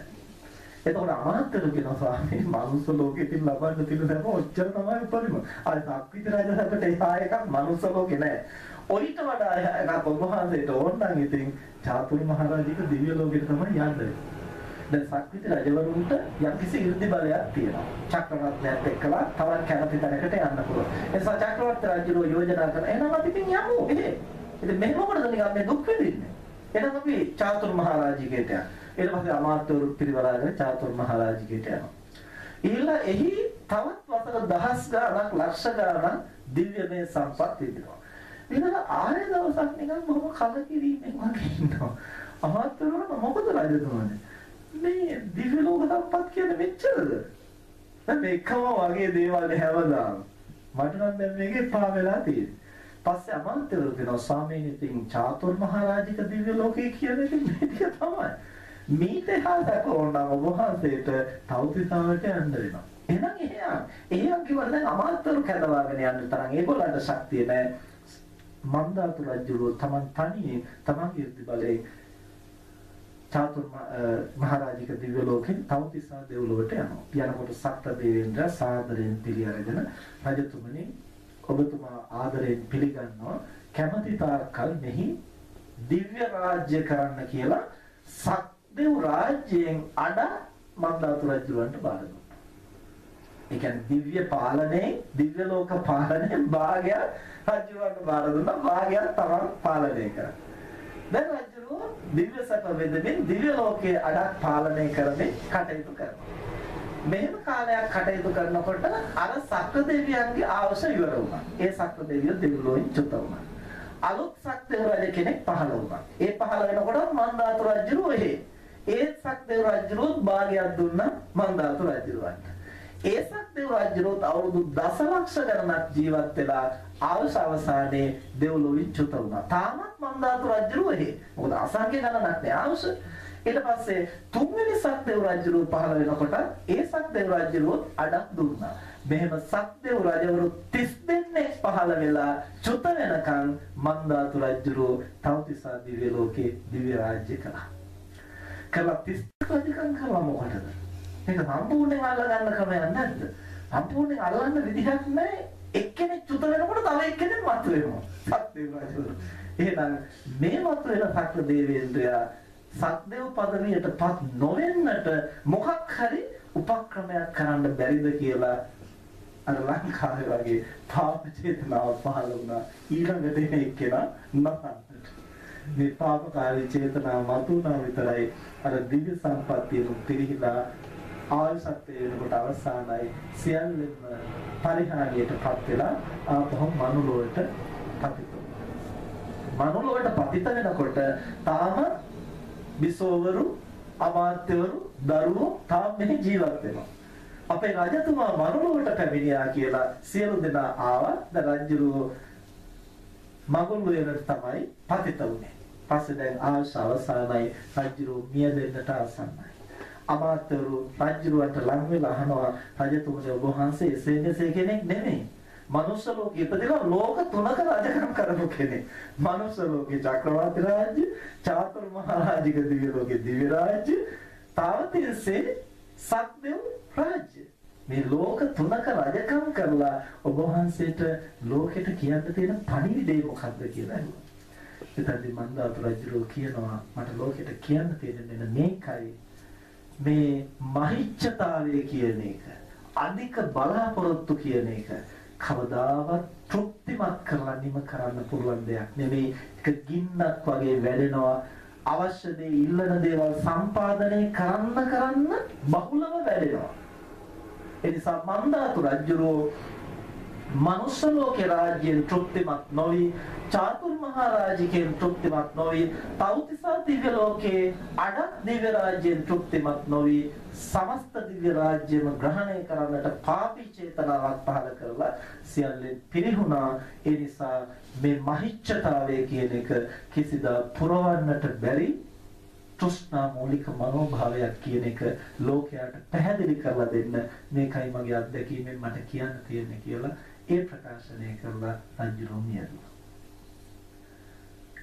එතකොට අමාත්‍යරු කියන ස්වාමීන් මනුස්ස ලෝකෙකින් ලබන්න තියෙන සම ඔච්චර තමයි උපරිම. අර සක්විති රජ සමට එහා එකක් මනුස්ස ලෝකේ නෑ. ඔයිට වඩා එකක් ඔබ වහන්සේට ඕන නම් ඉතින් චාතුරු මහරජික දිව්‍ය ලෝකෙට තමයි යන්නේ. දැන් සක්විති රජවරුන්ට යම්කිසි 이르දි බලයක් තියෙනවා. චක්‍රවර්තයත් එක්කලා තවත් කැමති තැනකට යන්න පුළුවන්. ඒ නිසා චක්‍රවර්ති රජුරෝ යෝජනා කරන එහෙනම් අපි ඉතින් යමු එහෙ. ඉතින් මෙහෙම මොකටද නිකන් මේ දුක් විඳින්නේ? එහෙනම් අපි චාතුරු මහරජිකේට යනවා. ඊට පස්සේ අමාත්‍යවරු පිරිවරාගෙන චාතුරු මහරජිකේට යනවා. ඊළඟ එහි තවත් වසර දහස් ගාණක් ලක්ෂ ගාණක් දිව්‍යමය සම්පත් තිබෙනවා. ඊළඟ ආයෙ දවසක් නිකන් බොහොම කලකිරීමෙන් වගේ ඉන්නවා. අමාත්‍යවරු මොකද රජතුමානේ? මේ දිව්‍ය ලෝක සම්පත් කියන්නේ මෙච්චරද? දැන් මේකම වගේ දේවල් හැමදාම. මට නම් දැන් මේකේ පා වෙලා තියෙන්නේ. පස්සේ අමාත්‍යවරු දෙනවා ස්වාමීන් ඉතින් චාතුර් මහරජික දිව්‍ය ලෝකේ කියන එක මේ ටික තමයි. මීට එහාට කොහොමනම් ඔබ වහන්සේට තවතිසාවට යන්න වෙනවා. එහෙනම් එහෙනම් එහෙනම් කිව්වොත් දැන් අමාත්‍යවරු කැඳවාගෙන යන්න තරම් ඒගොල්ලන්ට ශක්තිය නැහැ. මන්දාතු රජුව තමන් තනියෙන් තමන්ගේ ඉර්ධි බලයෙන් චාතුර් මහරජික දිව්‍ය ලෝකෙන් තවතිසා දෙව්ලොවට යනවා. යනකොට සක්ත දේවේන්ද්‍ර සාදරයෙන් පිළි අරගෙන රජතුමනි ඔබතුමා ආදරයෙන් පිළිගන්නවා කැමැති තාක්කල් මෙහි දිව්‍ය රාජ්‍ය කරන්න කියලා සක්දෙව් රාජ්‍යයෙන් අඩ මන්දාතු රජුවන්ට බාර දුන්නා. ඒ කියන්නේ දිව්‍ය පාලනයේ දිව්‍ය ලෝක පාලනයේ භාගයක් රජුවන්ට බාර දුන්නා භාගයක් තමන් පාලනය කරා. දැන් රජුව දිව්‍ය සැප වෙදමින් දිව්‍ය ලෝකයේ අඩක් පාලනය කරමින් කටයුතු කරනවා. මෙහෙම කාලයක් කටයුතු කරනකොට අර සක්‍ර දෙවියන්ගේ ආවස ඉවර වුණා. ඒ සක්‍ර දෙවියෝ දෙවිලෝයින් චුත වුණා. අලුත් සක්දේව රජ කෙනෙක් පහළ වුණා. ඒ පහළ වෙනකොට මන්දාතු රජුරු එහේ. ඒ සක්දේව රජුරුත් භාගයක් දුන්නා මන්දාතු රජුරවන්ට. ඒ සක්දේව රජුරුත් අවුරුදු දසලක්ෂ ගණනක් ජීවත් වෙලා ආවස අවසානයේ දෙව්ලොවින් චුත වුණා. තාමත් මන්දාතු රජුරු එහේ. මොකද අසංඛ්‍ය ගණනක් නේ ආවස. ඊට පස්සේ තුන්වෙනි සක්දේව රජුරුව පහළ වෙනකොට ඒ සක්දේව රජුරුව අඩක් දුන්නා. මෙහෙම සක්දේව රජවරු 30 දෙනෙක් පහළ වෙලා චුත වෙනකන් මන්දාතු රජුරුව තවතිසා දිව්‍ය ලෝකේ දිව්‍ය රාජ්‍ය කළා. කළා 30 රජකම් කළා මොකටද? ඒක සම්පූර්ණයෙන් අල්ලගන්න ක්‍රමයක් නැද්ද? සම්පූර්ණයෙන් අල්ලන්න විදිහක් නැහැ. එක්කෙනෙක් චුත වෙනකොට තව එක්කෙනෙක් මතු වෙනවා. සක්දේව රජුරුව. එහෙනම් මේ මතු වෙන සක්‍ර දේවේන්ද්‍රයා සත්දේව পদවියටපත් නොවෙන්නට මොකක් හරි උපක්‍රමයක් කරන්න බැරිද කියලා අර ලංකාවේ වගේ පාප චේතනාව පහළ වුණා ඊළඟ දෙන එක්කෙනා නපන්නට මේ පාපකාරී චේතනාව මතුණා විතරයි අර දිව්‍ය සම්පත්තියම පිරිහිලා ආයසත්‍ය වෙනකොට අවසානයි සියල්ලම පරිහානියටපත් වෙලා ආපහු මනුලොවට පතිත වුණා මනුලොවට පතිත වෙනකොට තාම බිසෝවරු අමාත්‍යවරු දරුවෝ තාම මෙහි ජීවත් වෙනවා. අපේ රජතුමා මනුලොවට පැමිණියා කියලා සියලු දෙනා ආවා. ද රජුරෝ මගුල් වේලට තමයි පතිත වුනේ. පස්සේ දැන් ආශ අවසానයි රජුරෝ මිය දෙන්නට ආසන්නයි. අමාත්‍යවරු රජුරවන්ට ලං වෙලා අහනවා රජතුමනි ඔබ වහන්සේ එසේ මෙසේ කෙනෙක් නෙමෙයි. මනුස්ස ලෝකෙ ඉපදලා ලෝක තුනක රජකම් කරපු කෙනෙක්. මනුස්ස ලෝකේ චක්‍රවර්ති රාජ්‍ය, චාතුර් මහරජික දිව්‍ය ලෝකේ දිව්‍ය රාජ්‍ය, තාවතින්සේ සක්දෙව් රාජ්‍ය. මේ ලෝක තුනක රජකම් කරලා ඔබ වහන්සේට ලෝකෙට කියන්න තියෙන පණිවිඩය මොකක්ද කියලා අහුවා. එතනදී මන්දාතු රජුරෝ කියනවා මට ලෝකෙට කියන්න තියෙන මෙන්න මේකයි මේ මහිච්ඡතාවය කියන එක අධික බලාපොරොත්තු කියන එක කවදාවත් තෘප්තිමත් කරලා නිම කරන්න පුළුවන් දෙයක් නෙමෙයි ඒක ගින්නක් වගේ වැඩෙනවා. අවශ්‍ය දේ ඉල්ලන දේවල් සම්පාදනය කරන්න කරන්න බහුලව වැඩෙනවා. ඒ නිසා මන්දාතු රජුරෝ මනුස්ස ලෝකේ රාජ්‍යයෙන් තෘප්තිමත් නොවි චාතුර් මහා රාජිකයෙන් තෘප්තිමත් නොවි තවුතිසා දිව්‍ය ලෝකේ අඩක් දිව්‍ය රාජ්‍යයෙන් තෘප්තිමත් නොවි සමස්ත දිව්‍ය රාජ්‍යම ග්‍රහණය කරන්නට පාපී චේතනාවක් පහළ කරලා සියල්ලෙන් පිරිහුණා. ඒ නිසා මේ මහිච්ඡතාවය කියන එක කිසිදා පුරවන්නට බැරි තෘෂ්ණා මූලික මනෝභාවයක් කියන එක ලෝකයට පැහැදිලි කරලා දෙන්න. මේකයි මගේ අත්දැකීමෙන් මට කියන්න තියෙන්නේ කියලා ඒ ප්‍රකාශනය කරලා රජුරෝ මියදුවා.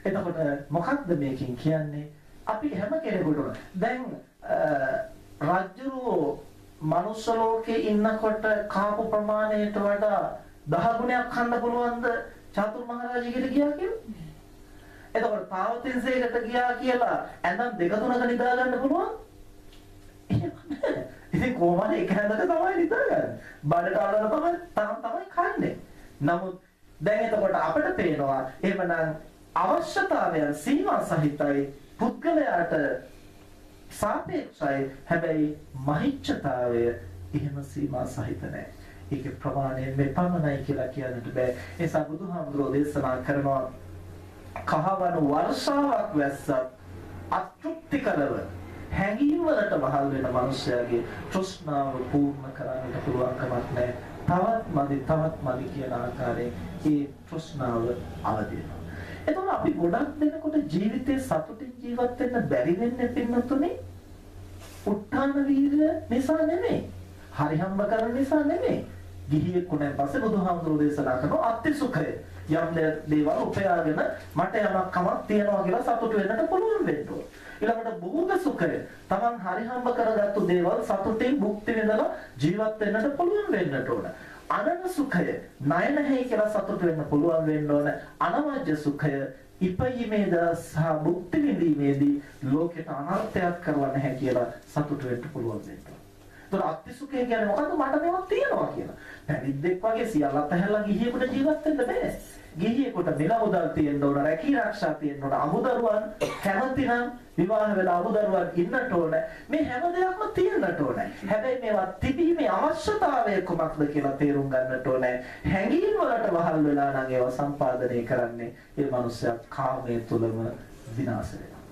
එතකොට මොකක්ද මේකෙන් කියන්නේ? අපි හැම කෙනෙකුටම දැන් රජුරෝ මනුස්ස ලෝකේ ඉන්නකොට කාපු ප්‍රමාණයට වඩා දහ ගුණයක් කන්න පුළුවන්ද චතුර් මහරජිකට ගියා කියලා? එතකොට පාවතින්සේකට ගියා කියලා ඇඳන් දෙක තුනක නිදා ගන්න පුළුවන්? එහෙම නැහැ. ඉතින් කොහොමද එක හැඳක තමයි නිදාගන්නේ. බඩට අරගෙන තමයි තම තමයි කන්නේ. නමුත් දැන් එතකොට අපිට පේනවා එහෙමනම් අවශ්‍යතාවයන් සීමා සහිතයි පුද්ගලයාට සාපේක්ෂයි හැබැයි මහිච්ඡතාවය එහෙම සීමා සහිත නැහැ. ඒකේ ප්‍රමාණය මෙපමණයි කියලා කියන්නට බෑ. ඒ නිසා බුදුහාමුදුරෝ දේශනා කරනවා කහවණු වර්ෂාවක් වැස්සත් අතෘප්තිකරව හැඟීම් වලට වහල් වෙන මිනිසයාගේ තෘෂ්ණාව පූර්ණ කරන්නට පුළුවන් කමක් නැහැ තවත් මදි තවත් මදි කියන ආකාරයෙන් ඒ තෘෂ්ණාව අවදි වෙනවා. එතකොට අපි ගොඩක් දෙනකොට ජීවිතේ සතුටින් ජීවත් වෙන්න බැරි වෙන්නේ පින්නතුනේ උත්තාන වීර්ය නිසා නෙමෙයි. හරි හම්බ කරන නිසා නෙමෙයි. ගිහියෙක් උනේ පස්සේ බුදුහාමුදුරෝ දේශනා කරන අත්‍ය සුඛය. යම් දේවල් උපයාගෙන මට යමක් කමක් තියනවා කියලා සතුටු වෙන්නට පුළුවන් වෙන්න ඕන. ඊළඟට භූත සුඛය. Taman හරි හම්බ කරගත්තු දේවල් සතුටින් භුක්ති විඳලා ජීවත් වෙන්නට පුළුවන් වෙන්නට ඕන. අනන සුඛය ණය නැහැ කියලා සතුට වෙන්න පුළුවන් වෙන්න ඕන. අනවජ්‍ය සුඛය ඉපයීමේද සහ භුක්ති විඳීමේදී ලෝකෙට අනර්ථයක් කරලා නැහැ කියලා සතුට වෙන්න පුළුවන් වෙන්න ඕන. ඒතර අත්‍යසුඛය කියන්නේ මොකද්ද? මට මේවා තියෙනවා කියලා. පැවිද්දෙක් වගේ සියල්ලත් ඇහැලා ගිහියෙකුට ජීවත් වෙන්න බෑ. ගිහියෙකුට මිල මුදල් තියෙන්න ඕන, රැකී ආරක්ෂා තියෙන්න ඕන, අමුදරුවන් කැමතිනම් විවාහ වෙලා අමුදරුවන් ඉන්නට ඕන. මේ හැම දෙයක්ම තියෙන්නට ඕන. හැබැයි මේවා තිබීමේ අවශ්‍යතාවය කුමක්ද කියලා තේරුම් ගන්නට ඕන. හැඟීම් වලට වහල් වෙලා නම් ඒවා සම්පාදනය කරන්නේ ඒ මනුස්සයා කාමයේ තුලම විනාශ වෙනවා.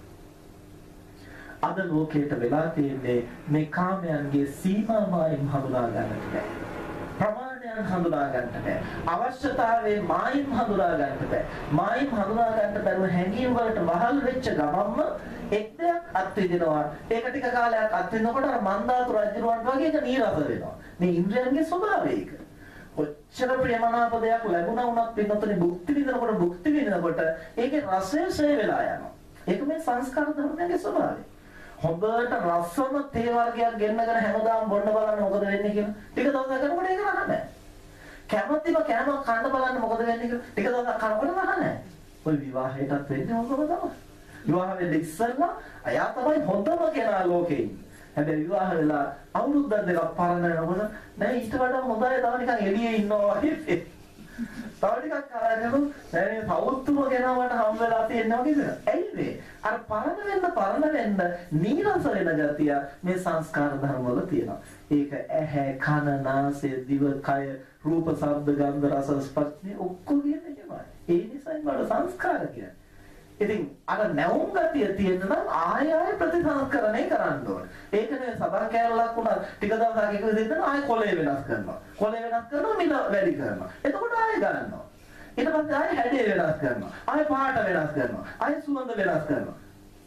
අද ලෝකයට වෙලා තියෙන්නේ මේ කාමයන්ගේ සීමාමායින් හඳුනා ගන්නට බැහැ. ප්‍රමාණයන් හඳුනා ගන්නට බෑ. අවශ්‍යතාවයේ මායිම් හඳුනා ගන්නට බෑ. මායිම් හඳුනා ගන්නට බැරුව හැඟීම් වලට වහල් වෙච්ච ගමන්ම එක් දෙයක් අත්විඳිනවා. ඒක ටික කාලයක් අත්විඳනකොට අර මන්දාතු රජුරවන්ට වගේ ඒක නීරස වෙනවා. මේ ඉන්ද්‍රයන්ගේ ස්වභාවය ඒක. කොච්චර ප්‍රේමනාප දෙයක් ලැබුණා වුණත් පින්නතනේ භුක්ති විඳිනකොට භුක්ති විඳිනකොට ඒකේ රසය ෂේ වෙලා යනවා. ඒක මේ සංස්කාර ධර්මයන්ගේ ස්වභාවය. හොඳට රසම තේ වර්ගයක් ගෙන්නගෙන හැමදාම බොන්න බලන්න මොකද වෙන්නේ කියලා. ටික දවසක් කරනකොට ඒක නහන්නේ. කැමැතිම කෑමක් කන්න බලන්න මොකද වෙන්නේ කියලා. ටික දවසක් කනකොට නහන්නේ. ඔය විවාහයටත් වෙන්නේ මොකද තමයි. විවාහ වෙන්න ඉස්සෙල්ලා අයා තමයි හොඳම කෙනා ලෝකේ ඉන්නේ. හැබැයි විවාහ වෙලා අවුරුද්දක් දෙකක් පරණ වෙනකොට නෑ ඊට වඩා හොඳයි තව නිකන් එළියේ ඉන්නවා වගේ. තව ටිකක් කරගෙන දැන් මේ පෞත්තුම කෙනාවට හම් වෙලා තියෙනවා වගේද? ඇයි මේ? අර පරණ වෙන්න පරණ වෙන්න නීරස වෙන ගතිය මේ සංස්කාර ධර්ම වල තියෙනවා. ඒක ඇහැ, කන, නාසය, දිව, කය, රූප, ශබ්ද, ගන්ධ, රස, ස්පර්ශ ඔක්කොම කියනවා. ඒ නිසායි වල සංස්කාර කියන්නේ. ඉතින් අර නැවුම් ගතිය තියෙන නම් ආය ආය ප්‍රතිසංස්කරණය කරන්න ඕනේ. ඒක නෙවෙයි සබර කැලලක් උනා ටික දවසක් එක විදිහට ආය කොලේ වෙනස් කරනවා. කොලේ වෙනස් කරනවා මිල වැඩි කරනවා. එතකොට ආය ගන්නවා. ඊට පස්සේ ආය හැඩය වෙනස් කරනවා. ආය පාට වෙනස් කරනවා. ආය සුවඳ වෙනස් කරනවා.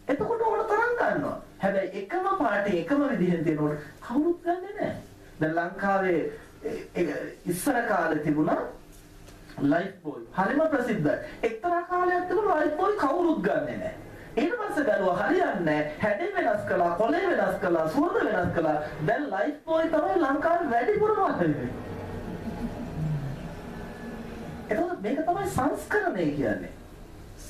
එතකොට ඕන තරම් ගන්නවා. හැබැයි එකම පාටේ එකම විදිහෙන් තියෙනකොට කවුරුත් ගන්නෙ නැහැ. දැන් ලංකාවේ ඉස්සර කාලේ තිබුණා ලයිෆ් බෝයි හරිම ප්‍රසිද්ධයි. එක්තරා කාලයක් තිබුණා ලයිෆ් බෝයි කවුරුත් ගන්නෙ නැහැ. ඊට පස්සේ බැලුවා හරියන්නේ හැඩේ වෙනස් කළා, කොලේ වෙනස් කළා, සුවඳ වෙනස් කළා. දැන් ලයිෆ් බෝයි තමයි ලංකාවේ වැඩිපුරම හදන්නේ. එතකොට මේක තමයි සංස්කරණය කියන්නේ.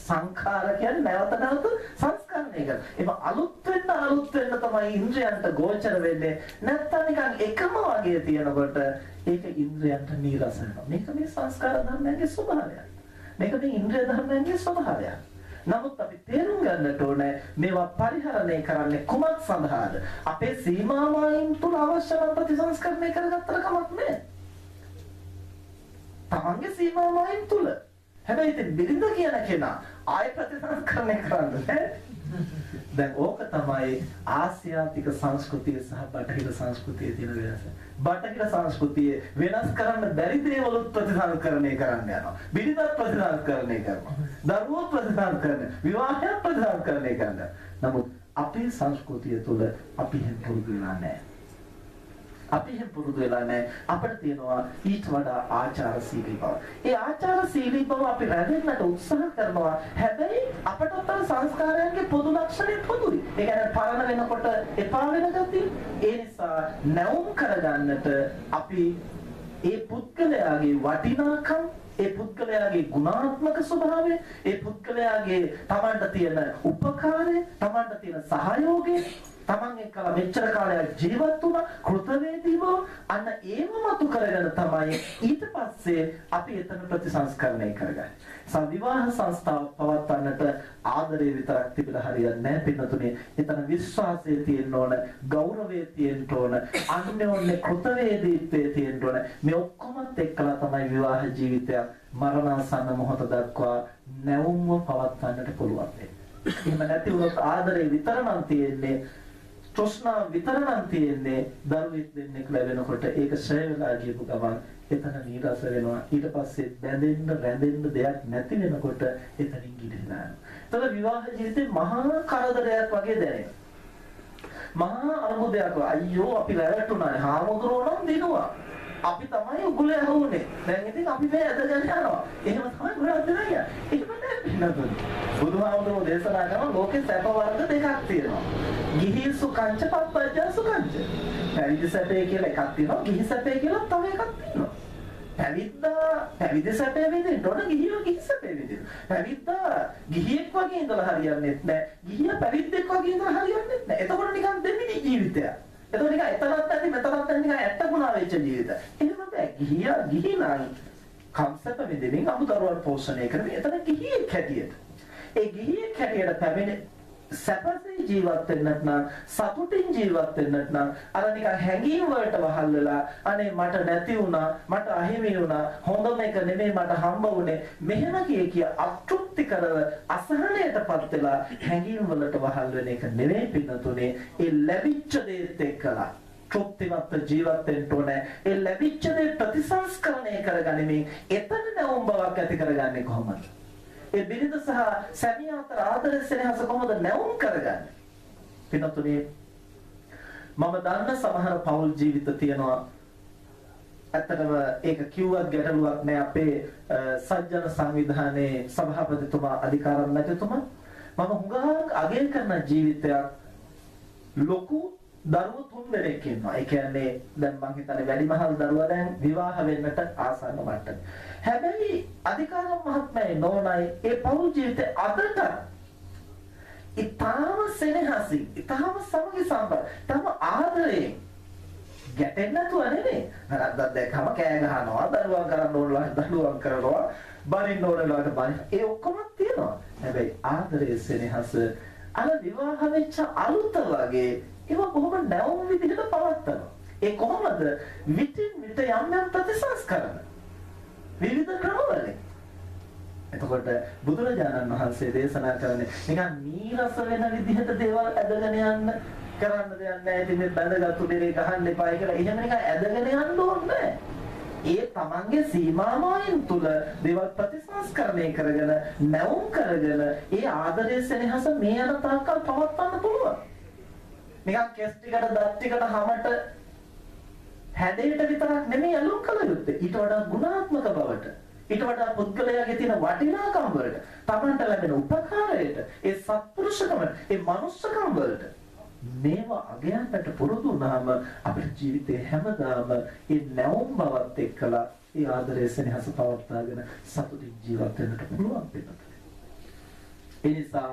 සංඛාර කියන්නේ නැවත නැවත සංස්කරණය කරන. ඒක අලුත් වෙන්න අලුත් වෙන්න තමයි ඉන්ද්‍රයන්ට ගෝචර වෙන්නේ. නැත්තම් නිකන් එකම වගේ තියෙනකොට ඒක ඉන්ද්‍රයන්ට නීරස වෙනවා. මේක මේ සංස්කාර ධර්මයන්ගේ ස්වභාවය. මේක මේ ඉන්ද්‍රිය ධර්මයන්ගේ ස්වභාවය. නමුත් අපි තේරුම් ගන්නට ඕනේ මේවා පරිහරණය කරන්නේ කුමක් සඳහාද? අපේ සීමාවයින් තුල අවශ්‍ය නම් ප්‍රතිසංස්කරණය කරගත්තට කමක් නැහැ. තමන්ගේ සීමාවයින් තුල හැබැයි ඉතින් බිරිඳ කියන කෙනා ආය ප්‍රතිසංස්කරණය කරන්නේ දැන් ඕක තමයි ආසියාතික සංස්කෘතිය සහ බටහිර සංස්කෘතියේ තියෙන වෙනස. බටහිර සංස්කෘතියේ වෙනස් කරන්න බැරි දේවල් ප්‍රතිසංස්කරණය කරන්න යනවා. බිරිඳ ප්‍රතිසංස්කරණය කරනවා. දරුවෝ ප්‍රතිසංස්කරණය, විවාහය ප්‍රතිසංස්කරණය කරනවා. නමුත් අපේ සංස්කෘතිය තුළ අපි එහෙම පුරුදු වෙලා නැහැ. අපි එහෙම පුරුදු වෙලා නැහැ. අපිට තියෙනවා ඊට වඩා ආචාරශීලී බව. ඒ ආචාරශීලී බව අපි රැඳෙන්නට උත්සාහ කරනවා. හැබැයි අපට අර සංස්කාරයන්ගේ පොදු ලක්ෂණය පොදුයි. ඒ කියන්නේ පරණ වෙනකොට එපා වෙන ගතිය. ඒ නිසා නැවුම් කරගන්නට අපි ඒ පුද්ගලයාගේ වටිනාකම් ඒ පුද්ගලයාගේ ගුණාත්මක ස්වභාවය ඒ පුද්ගලයාගේ තමන්ට තියෙන උපකාරය තමන්ට තියෙන සහයෝගය තමන් එක්කලා මෙච්චර කාලයක් ජීවත් වුණා කෘතවේදීව අන්න ඒව මතු කරගෙන තමයි ඊට පස්සේ අපි එතන ප්‍රතිසංස්කරණය කරගන්නේ. සවිවාහ සංස්ථාව පවත්වන්නට ආදරේ විතරක් තිබිලා හරියන්නේ නැහැ පින්නතුනේ. එතන විශ්වාසය තියෙන්න ඕන, ගෞරවය තියෙන්න ඕන, අන්‍යෝන්‍ය කෘතවේදීත්වය තියෙන්න ඕන. මේ ඔක්කොමත් එක්කලා තමයි විවාහ ජීවිතය මරණාසන්න මොහොත දක්වා නැවුම්ව පවත්වන්නට පුළුවන් වෙන්නේ. එහෙම නැති වුණොත් ආදරේ විතරනම් තියෙන්නේ තෘෂ්ණාව විතර නම් තියෙන්නේ දරුවෙක් දෙන්නෙක් ලැබෙනකොට ඒක ශ්‍රේ වෙලා ගියපු ගමන් එතන නීරස වෙනවා. ඊට පස්සේ බැඳෙන්න රැඳෙන්න දෙයක් නැති වෙනකොට එතනින් ගිලිනවා එතකොට විවාහ ජීවිතේ මහා කරදරයක් වගේ දැනෙනවා. මහා අනුමුදයක් අයියෝ අපි වැරටුණානේ හාමුදුරුවෝ නම් දිනුවා. අපි තමයි උගුල ඇහුනේ දැන් ඉතින් අපි මේ ඇදගෙන යනවා එහෙම තමයි ගොඩක් දෙනා කියන්නේ එහෙම නැහැ බුදුහාමුදුරුවෝ දේශනා කරන ලෝකේ සැප වර්ග දෙකක් තියෙනවා ගිහි සුකංච පප්පජ්ජ සුකංච. පැවිදි සැපේ කියලා එකක් තියෙනවා. ගිහි සැපේ කියලා තව එකක් තියෙනවා. පැවිද්දා පැවිදි සැපේ විඳින්න ඕන ගිහියෝ ගිහි සැපේ විඳින්න. පැවිද්දා ගිහියෙක් වගේ ඉඳලා හරියන්නේ නැහැ. ගිහියා පැවිද්දෙක් වගේ ඉඳලා හරියන්නේ නැහැ. එතකොට නිකන් දෙන්නේ ජීවිතයක්. එතකොට නිකන් එතනත් නැති මෙතනත් නැති නිකන් ඇට්ටකුණා වෙච්ච ජීවිත. එහෙම බෑ. ගිහියා ගිහි නම් කම්සප විඳින්න අමුදරුවන් පෝෂණය කරමින් එතන ගිහියෙක් හැටියට. ඒ ගිහියෙක් හැටියට පැමිණෙන්නේ සැපසේ ජීවත් වෙන්නත් නම් සතුටින් ජීවත් වෙන්නත් නම් අර නිකන් හැඟීම් වලට වහල් වෙලා අනේ මට නැති වුණා මට අහිමි වුණා හොඳම එක නෙමෙයි මට හම්බ වුණේ මෙහෙම කිය කිය අතෘප්ති කරව අසහනයටපත් වෙලා හැඟීම් වලට වහල් වෙන එක නෙමෙයි පින්නතුනේ ඒ ලැබිච්ච දේත් එක්කලා තෘප්තිමත් ජීවත් වෙන්න ඕනේ. ඒ ලැබිච්ච දේ ප්‍රතිසංස්කරණය කරගනිමින් එතන නැවුම් බවක් ඇති කරගන්නේ කොහොමද? ඒ බිරිඳ සහ සැමියා අතර ආදර සෙනෙහස කොහොමද නැවුම් කරගන්නේ? පිටතුනේ මම දන්න සමහර පෞල් ජීවිත තියෙනවා. ඇත්තටම ඒක කිව්වත් ගැටලුවක් නෑ අපේ සජ්ජන සංවිධානයේ සභාපතිතුමා අධිකාරම්මැතිතුමා මම හුඟක් අගය කරන ජීවිතයක් ලොකු දරුවෝ තුන් දෙනෙක් ඉන්නවා. ඒ කියන්නේ දැන් මං හිතන්නේ වැඩිමහල් දරුවා දැන් විවාහ වෙන්නට ආසන්න මට්ටමේ. හැබැයි අධිකාරම් මහත්මයා නෝනයි ඒ පෞල් ජීවිතේ අදට ඊටාම සෙනෙහසින් ඊටාම සමගි සම්බන්ධ තම ආදරයෙන් ගැටෙන්නේ නැතුව නෙමෙයි වැරද්දක් දැක්කම කෑ ගහනවා දරුවන් කරන්න ඕන ලා දරුවන් කරනවා බනින්න ඕන ලාට බනින්න ඒ ඔක්කොම තියෙනවා හැබැයි ආදරයේ සෙනෙහස අර විවාහ වෙච්ච අලුත වගේ ඒවා කොහොම නැවුම් විදිහට පවත්නවා ඒ කොහොමද විටින් විට යම් යම් ප්‍රතිසංස්කරණ විවිධ ක්‍රමවලින්. එතකොට බුදුරජාණන් වහන්සේ දේශනා කරන්නේ නිකන් නීරස වෙන විදිහට දේවල් ඇදගෙන යන්න කරන්න දෙයක් නැහැ. ඉතින් මේ බැඳගත්තු දෙරේ ගහන්න එපායි කියලා. එහෙම නිකන් ඇදගෙන යන්න ඕනේ ඒ තමන්ගේ සීමාමායන් තුල දේවල් ප්‍රතිසංස්කරණය කරගෙන නැවුම් කරගෙන ඒ ආදරයේ සෙනෙහස මේ යන තාක්කල් පවත්වන්න පුළුවන්. නිකන් කෙස් ටිකට දත් ටිකට හැමට හැඩයට විතරක් නෙමෙයි අලුම් කළ යුත්තේ. ඊට වඩා ගුණාත්මක බවට. ඊට වඩා පුද්ගලයාගේ තියෙන වටිනාකම් වලට තමන්ට ලැබෙන උපකාරයට ඒ සත්පුරුෂකම ඒ මනුස්සකම් වලට. මේවා අගයන්ට පුරුදු වුණාම අපේ ජීවිතේ හැමදාම ඒ නැවුම් බවත් එක්කලා ඒ ආදරය සෙනෙහස පවත්වාගෙන සතුටින් ජීවත් වෙන්නට පුළුවන් වෙනවා. ඒ නිසා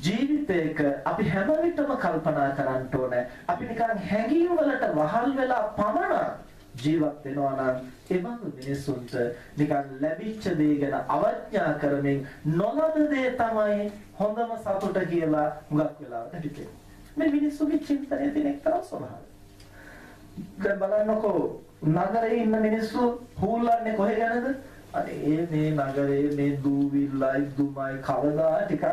ජීවිතයක අපි හැම විටම කල්පනා කරන්න ඕනේ. අපි නිකන් හැඟීම් වලට වහල් වෙලා පමණ ජීවත් වෙනවා නම් ඒ බඳු මිනිසුන්ට නිකන් ලැබිච්ච දේ ගැන අවඥා කරමින් නොලද දේ තමයි හොඳම සතුට කියලා හුඟක් වෙලාවට හිතෙන්නේ මේ මිනිස්සුගේ චින්තනයේ තියෙන එක්තරා ස්වභාවය. දැන් බලන්නකෝ නගරේ ඉන්න මිනිස්සු හූල්ලන්නේ කොහෙ ගැනද? අනේ මේ නගරේ මේ දූවිල්ලයි දුමයි කවදා ටිකක්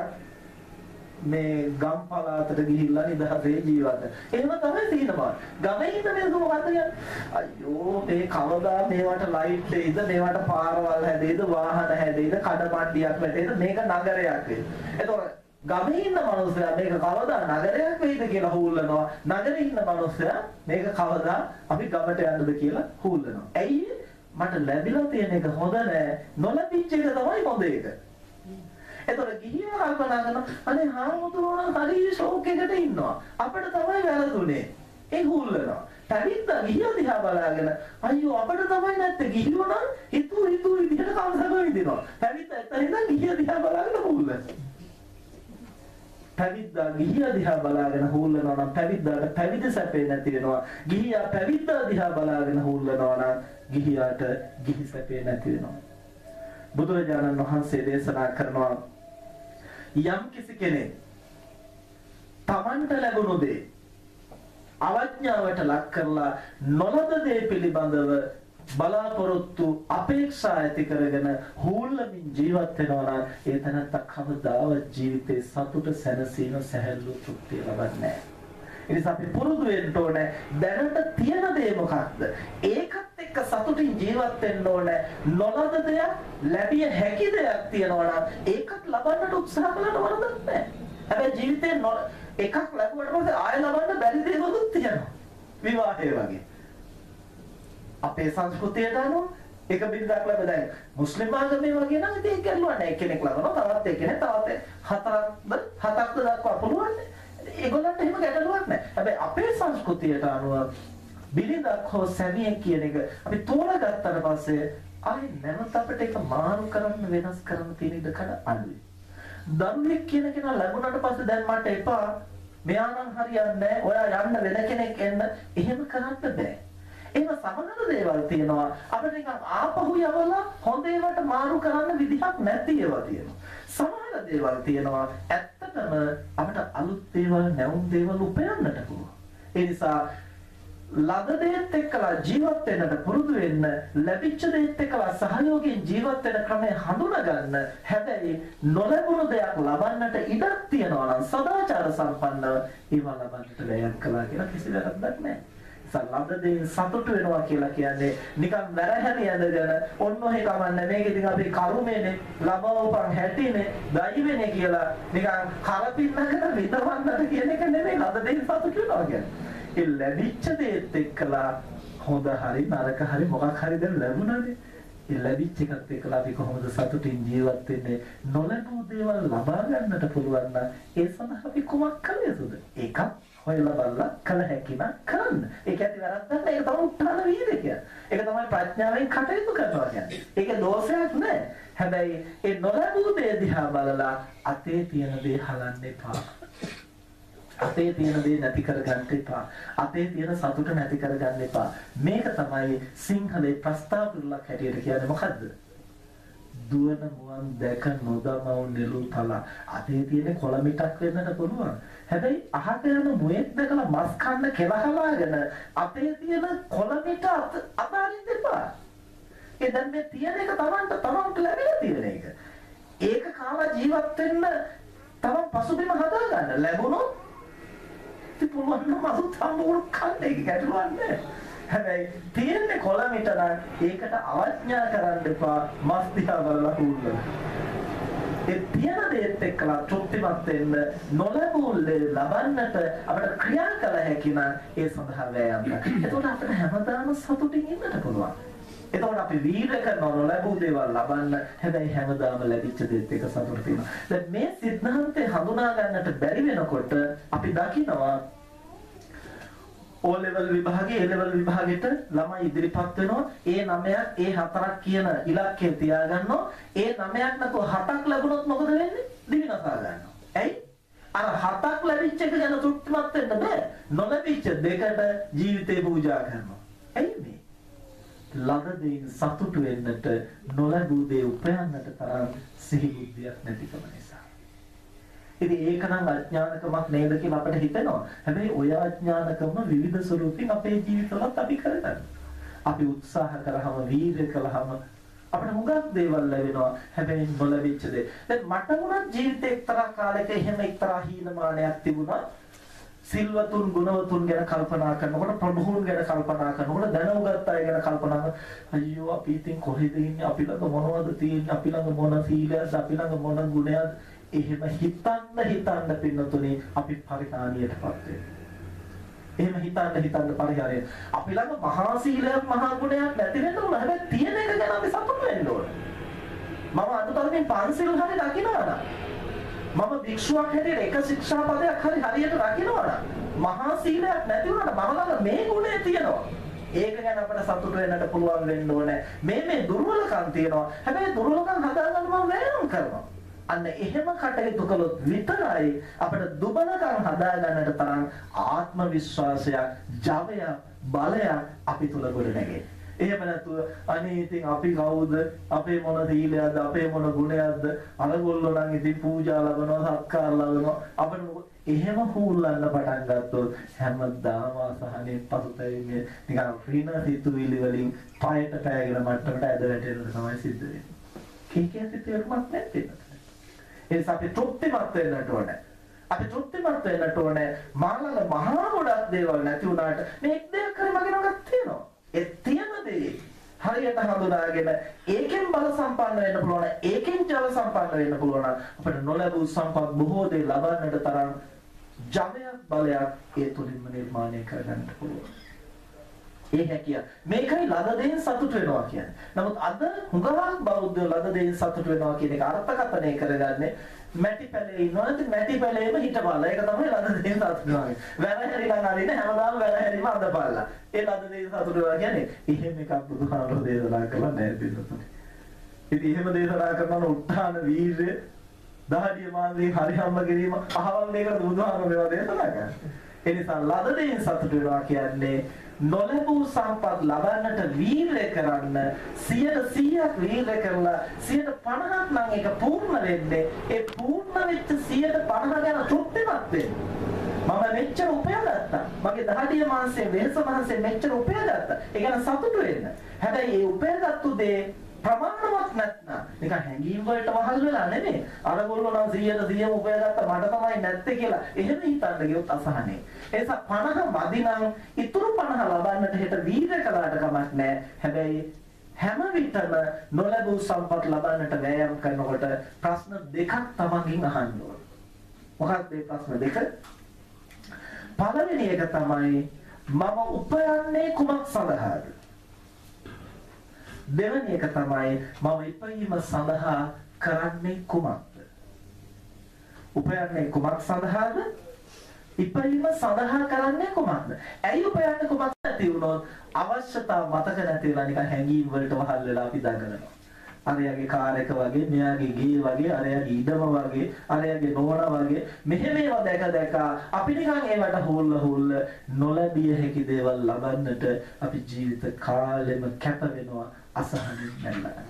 මේ ගම් පළාතට ගිහිල්ලා නිදහසේ ජීවත් එහෙම තමයි තියෙනවා. ගමේ ඉන්න මිනිස්සු මොකද කියන්නේ? අයියෝ මේ කවදා මේවට ලයිට් දෙයිද මේවට පාරවල් හැදෙයිද වාහන හැදෙයිද කඩ මණ්ඩියක් වැටෙයිද මේක නගරයක් වෙයි. එතකොට ගමේ ඉන්න මිනිස්සයා මේක කවදා නගරයක් වෙයිද කියලා හූල්ලනවා. නගරේ ඉන්න මිනිස්සයා මේක කවදා අපි ගමට යන්නද කියලා හූල්ලනවා. ඇයි මට ලැබිලා තියෙන එක හොඳ නෑ. නොලැබිච්ච එක තමයි හොඳ එක. එතකොට ගිහියෝ කල්පනා කරනවා අනේ හාමුදුරුවෝ නම් හරි ෂෝක් එකකට ඉන්නවා. අපිට තමයි වැරදුනේ. ඒ හුල්ලනවා. පැවිද්දා ගිහියෝ දිහා බලාගෙන අයියෝ අපිට තමයි නැත්තේ ගිහියෝ නම් හිතු හිතු විදිහට කවසම විදිනවා. පැවිද්දා එතනින් ගිහියෝ දිහා බලාගෙන හුල්ලනවා. පැවිද්දා ගිහියා දිහා බලාගෙන හුල්ලනවා නම් පැවිද්දාට පැවිදි සැපේ නැති වෙනවා. ගිහියා පැවිද්දා දිහා බලාගෙන හුල්ලනවා නම් ගිහියාට ගිහි සැපේ නැති වෙනවා. බුදුරජාණන් වහන්සේ දේශනා කරනවා යම් කිසි කෙනෙක් තමන්ට ලැබුණු දේ අවඥාවට ලක් කරලා නොලද දේ පිළිබඳව බලාපොරොත්තු අපේක්ෂා ඇති කරගෙන හූල්ලමින් ජීවත් වෙනවා නම් ඒ තැනත්ත කවදාවත් ජීවිතේ සතුට සැනසීම සැහැල්ලු තෘප්තිය ලබන්නේ නැහැ. ඒ නිසා අපි පුරුදු වෙන්න ඕනේ දැනට තියෙන දේ මොකක්ද? ඒකත් එක්ක සතුටින් ජීවත් වෙන්න ඕනේ. නොලද දෙයක් ලැබිය හැකි දෙයක් තියෙනවා නම් ඒකත් ලබන්නට උත්සාහ කළාට වරදක් නැහැ. හැබැයි ජීවිතේ එකක් ලැබුවට පස්සේ ආයෙ ලබන්න බැරි දේවලුත් තියෙනවා. විවාහය වගේ. අපේ සංස්කෘතියට අනුව එක බිරිඳක් ලැබ දැන් මුස්ලිම් ආගමේ වගේ නම් ඉතින් ඒක ගැලුවා නැහැ කෙනෙක් ලබනවා තවත් එක්කෙනෙක් තවත් හතරක්ද හතක්ද දක්වා පුළුවන් ඒගොල්ලන්ට එහෙම ගැටලුවක් නැහැ හැබැයි අපේ සංස්කෘතියට අනුව බිරිඳක් හෝ සැමියෙක් කියන එක අපි තෝරගත්තට පස්සේ ආයි නැවත අපිට ඒක මාරු කරන්න වෙනස් කරන්න තියෙන ඉඩකඩ අඩුයි. දරුවෙක් කියන කෙනා ලැබුණාට පස්සේ දැන් මට එපා. මෙයා නම් හරියන්නේ නැහැ. ඔයා යන්න වෙන කෙනෙක් එන්න. එහෙම කරන්න බෑ. එහෙම සමහර දේවල් තියෙනවා. අපිට නිකන් ආපහු යවලා හොඳ ඒවාට මාරු කරන්න විදිහක් නැති ඒවා තියෙනවා. සමහර දේවල් තියෙනවා. ඇත්තටම අපිට අලුත් දේවල් නැවුම් දේවල් උපයන්නට පුළුවන්. ඒ නිසා ලද දේත් එක්කලා ජීවත් වෙන්නට පුරුදු වෙන්න ලැබිච්ච දේත් එක්කලා සහයෝගයෙන් ජීවත් වෙන ක්‍රමය හඳුනා ගන්න හැබැයි නොලැබුණු දෙයක් ලබන්නට ඉඩක් තියනවා නම් සදාචාර සම්පන්නව ඒවා ලබන්නට වැයක් කළා කියලා කිසි වැරද්දක් නැහැ ලබදෙන් සතුට වෙනවා කියලා කියන්නේ නිකන් වැරහැරි ඇඳගෙන ඔන්න ඔහේ කමන්නේ මේක ඉතින් අපි කරුමේනේ ලබවපන් හැටිනේ දෛවනේ කියලා නිකන් කරපින්නකට විඳවන්නට කියන එක නෙමෙයි ලබදෙන් සතුට වෙනවා කියන්නේ. ඒ ලැබිච්ච දේත් එක්කලා හොඳ හරි නරක හරි මොකක් හරි දැන් ලැබුණානේ. ඒ ලැබිච්ච එකත් එක්කලා අපි කොහොමද සතුටින් ජීවත් වෙන්නේ නොලැබූ දේවල් ලබා ගන්නට පුළුවන් නම් ඒ සඳහා අපි කුමක් කළ යුතුද? ඒකත් හොයලා බලලා කළ හැකි නම් කරන්න. ඒක ඇති වැරද්දක් නෑ. ඒක තමයි උත්තරන වීර්ය කියන්නේ. ඒක තමයි ප්‍රඥාවෙන් කටයුතු කරනවා කියන්නේ. ඒක දෝෂයක් නෑ. හැබැයි ඒ නොලැබූ දේ දිහා බලලා අතේ තියෙන දේ හලන්න එපා. අතේ තියෙන දේ නැති කරගන්න එපා. අතේ තියෙන සතුට නැති කරගන්න එපා. මේක තමයි සිංහලේ ප්‍රස්තාව පිළිලක් හැටියට කියන්නේ මොකද්ද? දුවන මුවන් දැක නොදමව නෙළු තල අතේ තියෙන කොළ මිටක් වෙන්නට පුළුවන් හැබැයි අහක යන මුවෙක් දැකලා මස් කන්න කෙලහලාගෙන අතේ තියෙන කොළ මිට අතාරින්න එපා ඒ දැන් මේ තියෙන එක Tamanට Tamanට ලැබිලා තියෙන එක ඒක කාලා ජීවත් වෙන්න Taman පසුබිම හදා ගන්න ලැබුණොත් ඉතින් පුළුවන් නම් අසුත් සම්පූර්ණ කන්න ඒක ගැටලුවක් නෑ හැබැයි තියෙන්නේ කොළමිට නම් ඒකට අවඥා කරන්න එපා මස් දිහා බලලා හුල්ලන. ඒ තියෙන දේත් එක්කලා තෘප්තිමත් වෙන්න නොලැබූ ලබන්නට අපිට ක්‍රියා කළ හැකි නම් ඒ සඳහා වෑයම් කරන්න. එතකොට අපිට හැමදාම සතුටින් ඉන්නට පුළුවන්. එතකොට අපි වීර කරන නොලැබූ දේවල් ලබන්න හැබැයි හැමදාම ලැබිච්ච දේත් එක සතුට තියෙනවා. දැන් මේ සිද්ධාන්තය හඳුනා ගන්නට බැරි වෙනකොට අපි දකිනවා O level විභාගයේ A level විභාගෙට ළමයි ඉදිරිපත් වෙනවා. ඒ 9ක් ඒ 4ක් කියන ඉලක්කය තියාගන්නවා. ඒ 9ක් නැතුව 7ක් ලැබුණොත් මොකද වෙන්නේ? දිවිනසා ගන්නවා. ඇයි? අර 7ක් ලැබිච්ච එක ගැන තෘප්තිමත් වෙන්න බෑ. නොලැබිච්ච දෙකට ජීවිතේ පූජා කරනවා. ඇයි මේ? ළඟ දෙයින් සතුටු වෙන්නට නොලැබූ දේ උපයන්නට තරම් සිහි බුද්ධියක් නැතිකම නිසා ඉතින් ඒක නම් අඥානකමක් නේද කියලා අපිට හිතෙනවා. හැබැයි ඔය අඥානකම විවිධ ස්වරූපින් අපේ ජීවිතවලත් අපි කරගන්නවා. අපි උත්සාහ කරාම වීර්ය කළාම අපිට හුඟක් දේවල් ලැබෙනවා. හැබැයි නොලැබිච්ච දේ. දැන් මට වුණත් ජීවිතේ එක්තරා කාලයක එහෙම එක්තරා හීනමානයක් තිබුණා. සිල්වතුන් ගුණවතුන් ගැන කල්පනා කරනකොට ප්‍රභූන් ගැන කල්පනා කරනකොට දැනුගත් අය ගැන කල්පනා කරන අයියෝ අපි ඉතින් කොහෙද ඉන්නේ අපි ළඟ මොනවද තියෙන්නේ අපි ළඟ මොන සීලයක්ද අපි ළඟ මොන ගුණයක්ද එහෙම හිතන්න හිතන්න පින්නතුනේ අපි පරිහානියටපත් වෙනවා. එහෙම හිතන්න හිතන්න පරිහානිය. අපි ළඟ මහා සීලයක් මහා ගුණයක් නැති වෙන්න ඕන. හැබැයි තියෙන එක ගැන අපි සතුටු වෙන්න ඕන. මම අනුතරමින් පන්සිල් හරි රකින්නවා මම භික්ෂුවක් හැටියට එක ශික්ෂාපදයක් හරි හරියට රකින්නවා මහා සීලයක් නැති වුණාට මම ළඟ මේ ගුණය තියෙනවා. ඒක ගැන අපිට සතුටු වෙන්නට පුළුවන් වෙන්න ඕනේ. මේ මේ දුර්වලකම් තියෙනවා. හැබැයි දුර්වලකම් හදාගන්න මම වෑයම් කරනවා. අන්න එහෙම කටයුතු කළොත් විතරයි අපිට දුබලකම් හදාගන්නට තරම් ආත්ම විශ්වාසයක්, ජවයක්, බලයක් අපි තුල ගොඩනැගෙන්නේ. එහෙම නැතුව අනේ ඉතින් අපි කවුද අපේ මොන සීලයක්ද අපේ මොන ගුණයක්ද අරගොල්ලෝ නම් ඉතින් පූජා ලබනවා සත්කාර ලබනවා අපිට එහෙම හූල්ලන්න පටන් ගත්තොත් හැමදාම අසහනේ පසුතැවෙන්නේ නිකන් රින සිතුවිලි වලින් පයට පෑගෙන මට්ටමට ඇද වැටෙන්න තමයි සිද්ධ වෙන්නේ. කීකේ සිතුවිලිමත් නැත්තේ. ඒ නිසා අපි තෘප්තිමත් වෙන්නට ඕනේ. අපි තෘප්තිමත් වෙන්නට ඕනේ. මාළඟ මහා ගොඩක් දේවල් නැති වුණාට මේ එක් දෙයක් හරි මගේ ළඟ තියෙනවා. ඒ තියෙන දේ හරියට හඳුනාගෙන ඒකෙන් බල සම්පන්න වෙන්න පුළුවන්. ඒකෙන් ජල සම්පන්න වෙන්න පුළුවන්. අපිට නොලැබූ සම්පත් බොහෝ දේ ලබන්නට තරම් ජවයක් බලයක් ඒ තුලින්ම නිර්මාණය කරගන්න පුළුවන්. ඒ හැකිය. මේකයි ලද දෙයින් සතුට වෙනවා කියන්නේ. නමුත් අද හුඟක් බෞද්ධයෝ ලද දෙයින් සතුට වෙනවා කියන එක අර්ථකථනය කරගන්නේ මැටි පැලේ ඉන්නවා ඉතින් මැටි පැලේම හිටපල්ලා. ඒක තමයි ලද දෙයින් සතුට වෙනවා. වැර හැරිලා නරින හැමදාම වැර හැරීම අඳපල්ලා. ඒ ලද දෙයින් සතුට වෙනවා කියන්නේ එහෙම එකක් බුදුහාමුදුරුවෝ දේශනා කළා නෑ පිළිතුරු. ඉතින් එහෙම දේශනා කරනවා උත්හාන වීරය දහඩිය මාන්දී හරි හම්බ කිරීම අහවල් දෙයකට බුදුහාමුදුරුවෝ දේශනා කරනවා. ඒ නිසා ලද දෙයින් සතුට වෙනවා කියන්නේ නොලැබූ සම්පත් ලබන්නට වීරය කරන්න 100%ක් වීරය කරලා 150ක් නම් ඒක පූර්ණ වෙන්නේ ඒ පූර්ණ වෙච්ච 150 ගැන තෘප්තිමත් වෙන්න. මම මෙච්චර උපයාගත්තා. මගේ දහඩිය මාංශයේ වෙනස මාංශයේ මෙච්චර උපයාගත්තා. ඒ ගැන සතුටු වෙන්න. හැබැයි ඒ උපයාගත්තු දේ ප්‍රමාණවත් නැත්නම්. නිකන් හැංගීම් වලට වහල් වෙලා නෙමෙයි. අරගොල්ලෝ නම් 100ට 100ම උපයාගත්ත මට තමයි නැත්තේ කියලා එහෙම හිතන්න ගියොත් අසහනේ ඒ නිසා 50 වදි නම් ඉතුරු 50 ලබන්නට හෙට වීර කළාට කමක් නැහැ හැබැයි හැම විටම නොලැබූ සම්පත් ලබන්නට වෑයම් කරනකොට ප්‍රශ්න දෙකක් තමන්ගෙන් අහන්න ඕන. මොකක්ද මේ ප්‍රශ්න දෙක? පළවෙනි එක තමයි මම උපයන්නේ කුමක් සඳහාද? දෙවැනි එක තමයි මම ඉපීම සඳහා කරන්නේ කුමක්ද? උපයන්නේ කුමක් සඳහාද? ඉපීම සඳහා කරන්නේ කුමක්ද? ඇයි උපයන්නේ කුමක් නැති වුණොත් අවශ්‍යතාව මතක නැතිලා නිකන් හැංගීම් වලට වහල් වෙලා අපි දඟලනවා. අරයාගේ කාර් එක වගේ, මෙයාගේ ගේ වගේ, අරයාගේ ඉඩම වගේ, අරයාගේ නෝනා වගේ මෙහෙම ඒවා දැක දැක අපි නිකන් ඒවට හොල්ල හොල්ල නොලැබිය හැකි දේවල් ලබන්නට අපි ජීවිත කාලෙම කැප වෙනවා. අසහනින් නැල්ලා.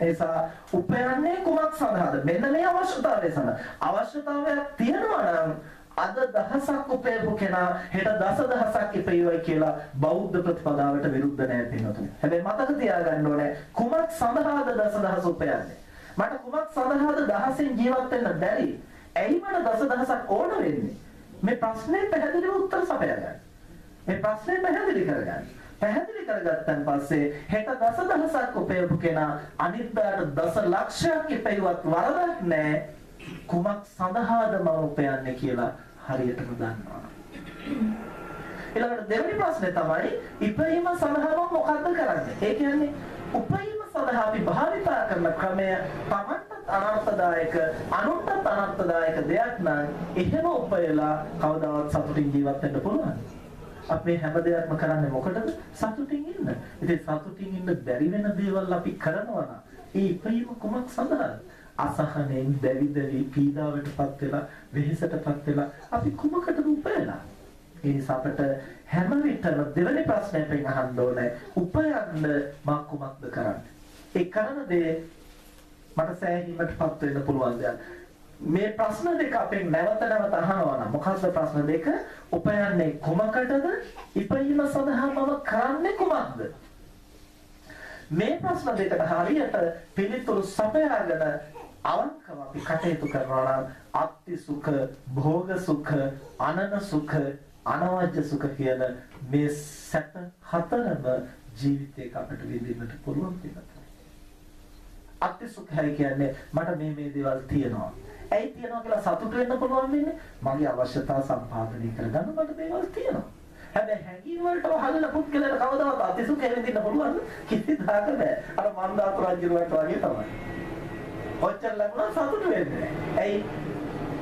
ඒසා උපයන්නේ කුමක් සඳහාද? මෙන්න මේ අවශ්‍යතාවය සඳහා. අවශ්‍යතාවයක් තියෙනවා නම් අද දහසක් උපයපු කෙනා හෙට දසදහසක් ඉපෙයිවයි කියලා බෞද්ධ ප්‍රතිපදාවට විරුද්ධ නැහැ පින්නතුනි. හැබැයි මතක තියාගන්න ඕනේ කුමක් සඳහාද දසදහස උපයන්නේ? මට කුමක් සඳහාද දහසෙන් ජීවත් වෙන්න බැරි? ඇයි මට දසදහසක් ඕන වෙන්නේ? මේ ප්‍රශ්නේ පැහැදිලිව උත්තර සපයා ගන්න. මේ ප්‍රශ්නේ පැහැදිලි කරගන්න. පැහැදිලි කරගත්තන් පස්සේ හෙට දසදහසක් උපයපු කෙනා අනිද්දාට දස ලක්ෂයක් ඉපෙව්වත් වරදක් නැහැ කුමක් සඳහාද මම උපයන්නේ කියලා හරියටම දන්නවා. ඊළඟට දෙවෙනි ප්‍රශ්නේ තමයි ඉපීම සඳහා මම මොකද්ද කරන්නේ? ඒ කියන්නේ උපීම සඳහා අපි භාවිතා කරන ක්‍රමය තමන්ටත් අනර්ථදායක අනුන්ටත් අනර්ථදායක දෙයක් නම් එහෙම උපයලා කවදාවත් සතුටින් ජීවත් වෙන්න පුළුවන් අපි හැම දෙයක්ම කරන්නේ මොකටද? සතුටින් ඉන්න. ඉතින් සතුටින් ඉන්න බැරි වෙන දේවල් අපි කරනවා නම් ඒ ඉපීම කුමක් සඳහාද? අසහනෙන් දැවි දැවි පීඩාවටපත් වෙලා වෙහෙසටපත් වෙලා අපි කුමකටද උපයලා? ඒ නිසා අපට හැම විටම දෙවෙනි ප්‍රශ්නයෙන් අහන්න ඕනේ උපයන්න මා කුමක්ද කරන්නේ? ඒ කරන දේ මට සෑහීමටපත් වෙන්න පුළුවන් දෙයක්. මේ ප්‍රශ්න දෙක අපෙන් නැවත නැවත අහනවා නම් මොකක්ද ප්‍රශ්න දෙක? උපයන්නේ කුමකටද? ඉපීම සඳහා මම කරන්නේ කුමක්ද? මේ ප්‍රශ්න දෙකට හරියට පිළිතුරු සපයාගෙන අවංකව අපි කටයුතු කරනවා නම් අත්ති සුඛ, භෝග සුඛ, අනන සුඛ, අනවජ්‍ය සුඛ කියන මේ සැප හතරම ජීවිතේක අපිට විඳින්නට පුළුවන් කියලා. අත්ති සුඛයි කියන්නේ මට මේ මේ දේවල් තියෙනවා. ඇයි තියනවා කියලා සතුට වෙන්න පුළුවන් වෙන්නේ? මගේ අවශ්‍යතාව සම්පාදනය කරගන්න මට දේවල් තියෙනවා. හැබැයි හැඟීම් වලට වහලන පුද්ගලයාට කවදාවත් අතිසුඛ වෙන්න පුළුවන් කිසිදාක බෑ අර මන්දාතු රජුට වගේ තමයි. ඔච්චර ලැබුණා සතුට වෙන්නේ ඇයි?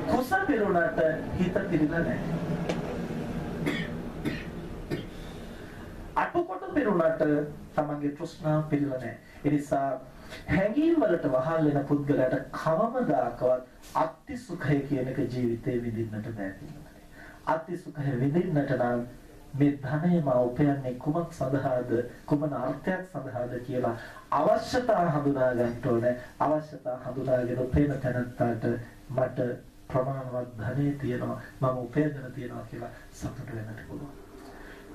කුස පිරුණාට හිත පිරෙලා නැහැ. අටකොට පිරුණාට තමන්ගේ තෘෂ්ණාව පිරෙලා නැහැ. ඒ නිසා හැඟීම් වලට වහල් වෙන පුද්ගලයාට කවමදාකවත් අත්ති සුඛය කියන එක ජීවිතේ විඳින්නට බැහැ. අත්ති සුඛය විඳින්නට නම් මේ ධනය මා උපයන්නේ කුමක් සඳහාද කුමන අර්ථයක් සඳහාද කියලා අවශ්‍යතා හඳුනා ගන්න ඕනේ. අවශ්‍යතා හඳුනාගෙන උපයන තැනට මට ප්‍රමාණවත් ධනෙ තියෙනවා මම උපයගෙන තියෙනවා කියලා සතුට වෙන්නට පුළුවන්.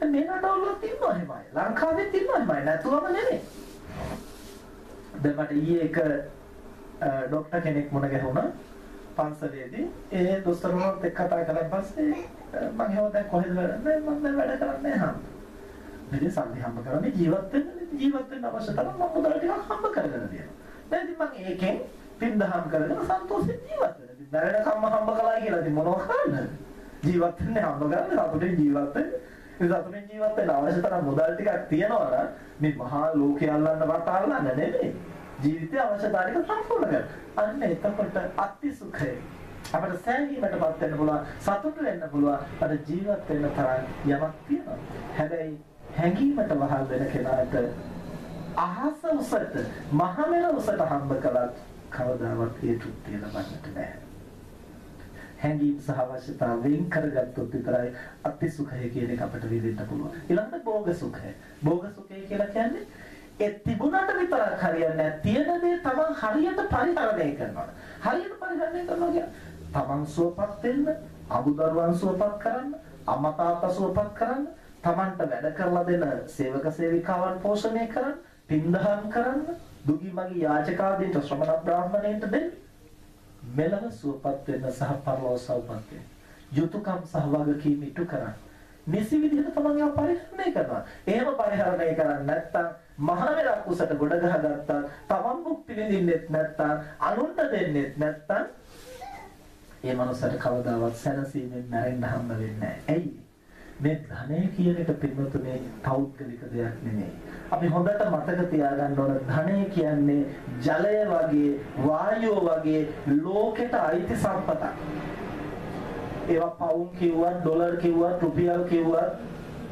මේ රටවල තියෙනවා එහෙමයි. ලංකාවේ තියෙනවා එහෙමයි. නැතුවම නෙමෙයි. දැන් මට ඊයේ එක ડોක්ටර් කෙනෙක් මුණ ගැහුණා පන්සලේදී ඒ දොස්තරුණත් එක්ක කතා කරලා පස්සේ මම එහෙම දැන් කොහෙද වැඩ මම දැන් වැඩ කරන්නේ නැහැ. මෙතන සල්ලි හම්බ කරන්නේ ජීවත් වෙන්න ජීවත් වෙන්න අවශ්‍ය තරම් මම මුදල් ටිකක් හම්බ කරගෙන දෙනවා. දැන් ඉතින් මම ඒකෙන් පින්දහම් කරගෙන සන්තෝෂෙන් ජීවත් වෙනවා. ඉතින් දැනෙනකම්ම හම්බ කළා කියලා ඉතින් මොනව කරන්නද? ජීවත් වෙන්නේ හම්බ කරන්නේ සතුටින් ජීවත් වෙන්න. ඒ සතුටින් ජීවත් වෙන්න අවශ්‍ය තරම් මුදල් ටිකක් තියනවා නම් මේ මහා ලෝකේ අල්ලන්න වට අල්ලන්න නෙමෙයි. ජීවිතයේ අවශ්‍යතාවය සම්පූර්ණ කරගන්න. අන්න එතකොට අති සුඛය. අපිට සෑහීමටපත් වෙන්න පුළුවන්, සතුට වෙන්න පුළුවන්, අර ජීවත් වෙන්න තරම් යමක් තියෙනවා. හැබැයි හැඟීමට වහල් වෙන කෙනාට අහස උසට මහමෙල උසට හම්බ කළත් කවදාවත් ඒ තෘප්තිය ලබන්නට බෑ. හැඟීම් සහ අවශ්‍යතා වෙන් කරගත්තොත් විතරයි අති සුඛය කියන එක අපිට විඳින්න පුළුවන්. ඊළඟට භෝග සුඛය. භෝග සුඛය කියලා කියන්නේ ඒ තිබුණාට විතරක් හරියන්නේ නැහැ. තියෙන දේ තමන් හරියට පරිහරණය කරනවා. හරියට පරිහරණය කරනවා කියන්නේ තමන් සුවපත් වෙන්න, අමුදරුවන් සුවපත් කරන්න, අම්මා තාත්තා සුවපත් කරන්න, තමන්ට වැඩ කරලා දෙන සේවක සේවිකාවන් පෝෂණය කරන්න, පින්දහම් කරන්න, දුගී මගී යාචකාදීන්ට ශ්‍රමණ බ්‍රාහ්මණයින්ට දෙන්න. මෙලව සුවපත් වෙන්න සහ පරලෝක සෞපත් වෙන්න. යුතුයකම් සහ වගකීම් ඉටු කරන්න. නිසි විදිහට තමන්ගේ පරිහරණය කරනවා. එහෙම පරිහරණය කරන්නේ නැත්නම් මහා උසට ගොඩ ගහගත්තා තමන් භුක්ති විඳින්නෙත් නැත්නම් අනුන්ට දෙන්නෙත් නැත්නම් ඒ මනුස්සට කවදාවත් සැනසීමෙන් මැරෙන්න හම්බ වෙන්නේ නැහැ. ඇයි? මේ ධනය කියන එක පින්වතුනේ පෞද්ගලික දෙයක් නෙමෙයි. අපි හොඳට මතක තියාගන්න ඕන ධනය කියන්නේ ජලය වගේ වායුව වගේ ලෝකෙට අයිති සම්පතක්. ඒවා පවුම් කිව්වත් ඩොලර් කිව්වත් රුපියල් කිව්වත්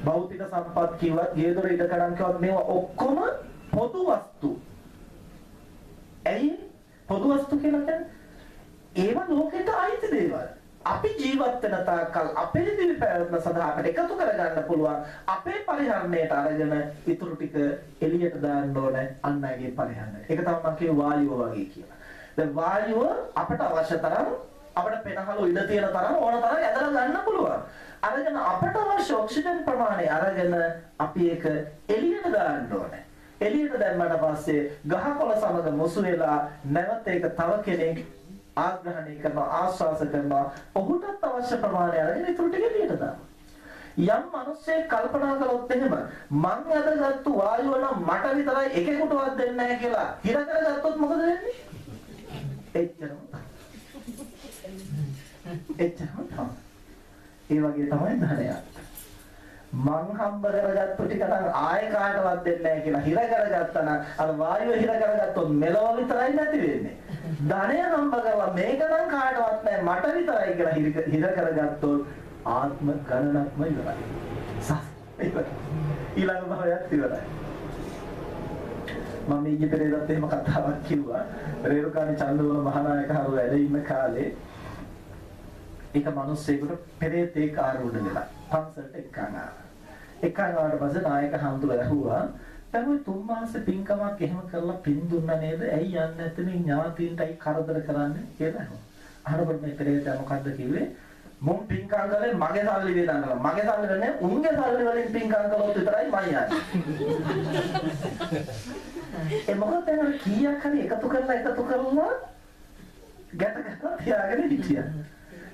භෞතික සම්පත් කිව්වත් ගේදොර ඉඩකඩම් කිව්වත් මේවා ඔක්කොම පොදු වස්තු. ඇයි පොදු වස්තු කියලා කියන්නේ ඒවා ලෝකෙට අයිති දේවල්. අපි ජීවත් වෙන තාක්කල් අපේ දිවි පැවැත්ම සඳහා අපිට එකතු කරගන්න පුළුවන් අපේ පරිහරණයට අරගෙන ඊටු ටික එළියට දාන්න ඕනේ අන් අයගේ පරිහරණය. ඒක තමයි මම කියේ වායුව වගේ කියලා. දැන් වායුව අපට අවශ්‍ය තරම් අපිට පෙනහළු ඉඩ තියෙන තරම් ඕන තරම් ඇදලා ගන්න පුළුවන්. අරගෙන අපට අවශ්‍ය ඔක්සිජන් ප්‍රමාණය අරගෙන අපි ඒක එළියට දාන්න ඕනේ. එළියට දැම්මට පස්සේ ගහකොළ සමග මුසු වෙලා නැවත ඒක තව කෙනෙක් ආග්‍රහණය කරනවා ආස්වාස කරනවා ඔහුටත් අවශ්‍ය ප්‍රමාණය අරගෙන ඊටු ටික එළියට දානවා යම් මිනිස්සෙක් කල්පනා කළොත් එහෙම මං අදගත්තු වායුව නම් මට විතරයි එකෙකුටවත් දෙන්නේ නැහැ කියලා හිර කරගත්තොත් මොකද වෙන්නේ? එච්චරම එච්චරම තමයි. ඒ වගේ තමයි ධනයක්. මං හම්බ කරගත්තු ටික නම් ආයෙ කාටවත් දෙන්නේ නැහැ කියලා හිර කරගත්තා නම් අර වායුව හිර කරගත්තොත් මෙලොව විතරයි නැති වෙන්නේ. ධනය හම්බ කරලා මේක නම් කාටවත් නැහැ මට විතරයි කියලා හිර කරගත්තොත් ආත්ම ගණනක්ම ඉවරයි. ඊළඟ භවයක් ඉවරයි. මම ඊයේ පෙරේදත් එහෙම කතාවක් කිව්වා. රේරුකාණේ චන්දවල මහානායක හරු වැඩ ඉන්න කාලේ එක මිනිස්සෙකුට පෙරේතෙක් ආරූඪ වෙලා පන්සලට එක්කන් ආවා. එක්කන් ආවට පස්සේ නායක හඳුර ඇහුවා තමයි තුන් මාස පින්කමක් එහෙම කරලා පින් දුන්නා නේද? ඇයි යන්නේ නැත්නම් ඥාතීන්ටයි කරදර කරන්නේ කියලා අහනවා. අහනකොට මේ පෙරේතයා මොකද්ද කිව්වේ? මුන් පින්කම් කරේ මගේ සල්ලි වේදන් කරලා. මගේ සල්ලි නෙන්නේ උන්ගේ සල්ලි වලින් පින්කම් කළොත් විතරයි මම යන්නේ. [LAUGHS] ඒ මොකද දැන් කීයක් හරි එකතු කරලා එකතු කරලා ගැට ගැට තියාගෙන හිටියා.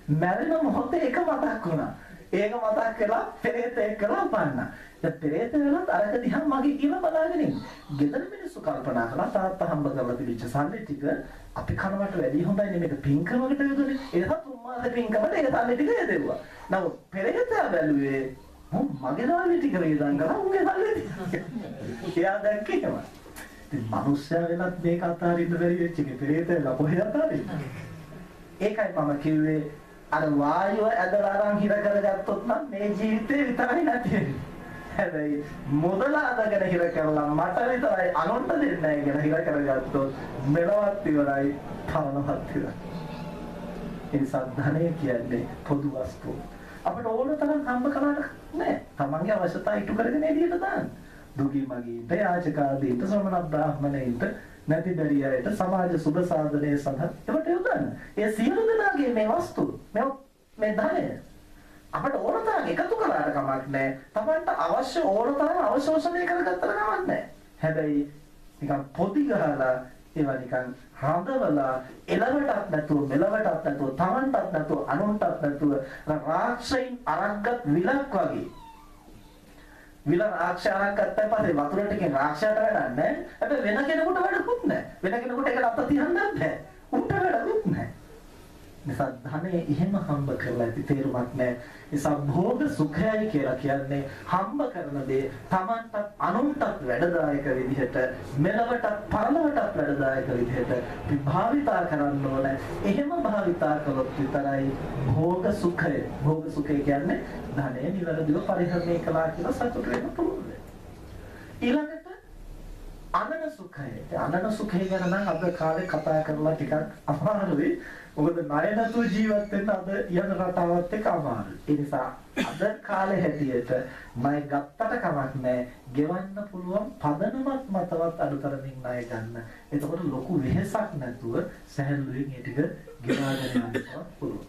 මැරෙන මොහොතේ එක මතක් වුණා. ඒක මතක් කරලා පෙරේත එක්කලා උපන්නා. දැන් පෙරේත වෙලත් අරක දිහා මගේ කියලා බලාගෙන ඉන්නේ. ගෙදර මිනිස්සු කල්පනා කළා තාත්තා හම්බ කරලා තිබිච්ච සල්ලි ටික අපි කනවට වැඩි හොඳයි නේ මේක පින්කමකට යොදන්නේ. ඒක තුන් මාස පින්කමට ඒ සල්ලි ටික යදෙව්වා. නමුත් පෙරේතයා බැලුවේ මගේ සල්ලි ටික වේදන් කරා උන්ගේ සල්ලි ටික. එයා දැක්කේම. ඉතින් මිනිස්සයා වෙනත් මේක අතාරින්න බැරි වෙච්ච එක පෙරේතයා කොහෙද අතාරින්නේ? ඒකයි මම කිව්වේ අර වායුව ඇදලා අරන් හිර කරගත්තොත් නම් මේ ජීවිතේ විතරයි නැති වෙන්නේ. හැබැයි මොදල අදගෙන හිර කරලා මට විතරයි අනුන්ට දෙන්නේ නැහැ කියලා හිර කරගත්තොත් මෙලවත් ඉවරයි පරණවත් ඉවරයි. ඒ නිසා ධනය කියන්නේ පොදු වස්තු. අපිට ඕන තරම් හම්බ කරලා නෑ. තමන්ගේ අවශ්‍යතා ඉටු කරගෙන එළියට දාන්න. දුගී මගීන්ට යාචකාදීන්ට ශ්‍රමණ බ්‍රාහ්මණයින්ට නැති බැරියයට සමාජ සුබ සාධනය සඳහා ඒවට යොදන්න. ඒ සියලු දෙනාගේ මේ වස්තු මේ මේ ධනය. අපිට ඕන තරම් එකතු කරාට කමක් නැහැ. Tamanට අවශ්‍ය ඕන තරම් අවශෝෂණය කරගත්තට කමක් නැහැ. හැබැයි නිකන් පොඩි ගහලා ඒවා නිකන් හඳවලා එලවටත් නැතුව මෙලවටත් නැතුව තමන්ටත් නැතුව අනුන්ටත් නැතුව රාක්ෂයින් අරක්ගත් විලක් වගේ. විල රාක්ෂ අරක් ගත්තා පස්සේ වතුර ටිකෙන් රාක්ෂයට වැඩක් නැහැ. හැබැයි වෙන කෙනෙකුට වැඩකුත් නැහැ. වෙන කෙනෙකුට ඒකට අත තියන්නත් බෑ උන්ට වැඩකුත් නැහැ. නිසා ධනෙ එහෙම හම්බ කරලා ඇති තේරුමක් නැහැ. නිසා භෝග සුඛයයි කියලා කියන්නේ හම්බ කරන දේ Tamanටත් අනුන්ටත් වැඩදායක විදිහට මෙලවටත් පරලොවටත් වැඩදායක විදිහට විභාවිතා කරන්න ඕන. එහෙම භාවිතා කළොත් විතරයි භෝග සුඛය. භෝග සුඛය කියන්නේ ධනෙ නිවැරදිව පරිහරණය කළා කියලා සතුට වෙන්න පුළුවන්. ඊළඟට අනන සුඛය. අනන සුඛය ගැන නම් අද කාලේ කතා කරලා ටිකක් අමාරුයි. මොකද ණය නැතුව ජීවත් වෙන්න අද යන රටාවත් එක්ක අමාරුයි. ඒ නිසා අද කාලේ හැටියට ණය ගත්තට කමක් නැහැ. ගෙවන්න පුළුවන් පදනමක් මතවත් අඩුතරමින් ණය ගන්න. එතකොට ලොකු වෙහෙසක් නැතුව සැහැල්ලුවෙන් ඒ ටික ගෙවාගෙන යන්න පුළුවන්.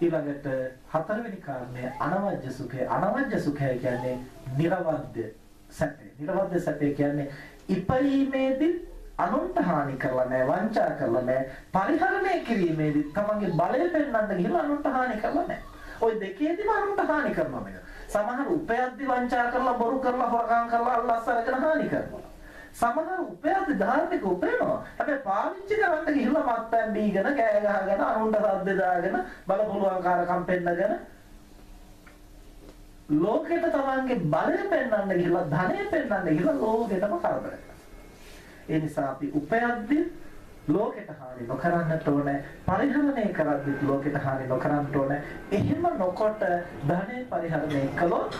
ඊළඟට හතරවෙනි කාරණය අනවජ්‍ය සුඛය. අනවජ්‍ය සුඛය කියන්නේ නිර්වද්‍ය සැපේ. නිර්වද්‍ය සැපේ කියන්නේ ඉපීමේදී අනුන්ට හානි කරලා නැහැ වංචා කරලා නැහැ. පරිහරණය කිරීමේදී තමන්ගේ බලය පෙන්වන්න ගිහලා අනුන්ට හානි කරලා නැහැ. ওই දෙකේදීම අනුන්ට හානි කරනවා මේක. සමහර උපයද්දි වංචා කරලා බොරු කරලා හොරකම් කරලා අල්ලස් අරගෙන හානි කරනවා. සමහර උපයද්දි ධාර්මික උපයනවා. හැබැයි පාවිච්චි කරන්න ගිහලා මත්පැන් බීගෙන කෑ ගහගෙන අනුන්ට සද්ද දාගෙන බලපුලුවන්කාරකම් පෙන්නගෙන ලෝකෙට තමන්ගේ බලය පෙන්වන්න ගිහලා ධනෙ පෙන්වන්න ගිහලා ලෝකෙටම කරදර කරනවා ඒ නිසා අපි උපයද්දී ලෝකෙට හානි නොකරන්නට ඕනේ පරිහරණය කරද්දී ලෝකෙට හානි නොකරන්නට ඕනේ එහෙම නොකොට ධනෙ පරිහරණය කළොත්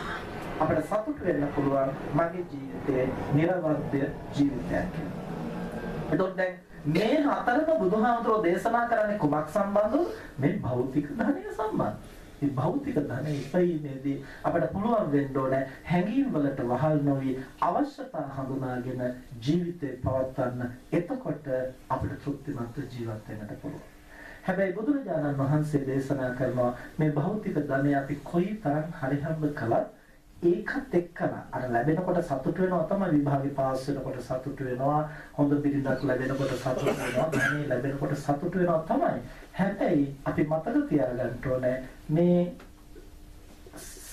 අපිට සතුට වෙන්න පුළුවන් මගේ ජීවිතයේ නිර්වද්‍ය ජීවිතයක් කියලා. එතකොට දැන් මේ හතරම බුදුහාමුදුරෝ දේශනා කරන්නේ කුමක් සම්බන්ධව? මේ භෞතික ධනය සම්බන්ධව. මේ භෞතික ධනෙ ඉපීමේදී අපිට පුළුවන් වෙන්න ඕන හැඟීම් වලට වහල් නොවි අවශ්‍යතා හඳුනාගෙන ජීවිතේ පවත්වන්න. එතකොට අපිට තෘප්තිමත් ජීවත් වෙන්නට පුළුවන්. හැබැයි බුදුරජාණන් වහන්සේ දේශනා කරනවා මේ භෞතික ධනෙ අපි කොයි තරම් හරිහම්බ කළත් ඒකත් එක්කම අර ලැබෙනකොට සතුට වෙනවා තමයි විභාගේ පාස් වෙනකොට සතුට වෙනවා. හොඳ බිරිඳක් ලැබෙනකොට සතුට වෙනවා. ධනෙ ලැබෙනකොට සතුට වෙනවා තමයි හැබැයි අපි මතක තියාගන්න ඕනේ මේ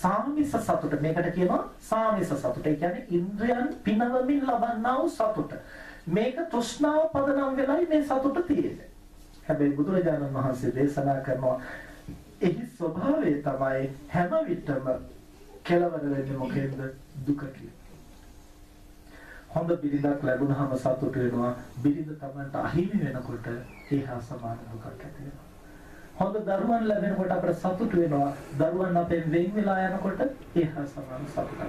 සාමිස සතුට මේකට කියනවා සාමිස සතුට. ඒ කියන්නේ ඉන්ද්‍රයන් පිනවමින් ලබන්නා වූ සතුට. මේක තෘෂ්ණාව පදනම් වෙලයි මේ සතුට තියෙන්නේ. හැබැයි බුදුරජාණන් වහන්සේ දේශනා කරනවා එහි ස්වභාවය තමයි හැම විටම කෙලවර වෙන්නේ මොකෙන්ද? දුක හොඳ බිරිඳක් ලැබුණාම සතුට වෙනවා. බිරිඳ Tamanට අහිමි වෙනකොට ඒ හා සමාන දුකක් ඇති වෙනවා. හොඳ දරුවන් ලැබෙනකොට අපට සතුට වෙනවා. දරුවන් අපෙන් වෙන් වෙලා යනකොට ඒ හා සමාන සතුටක්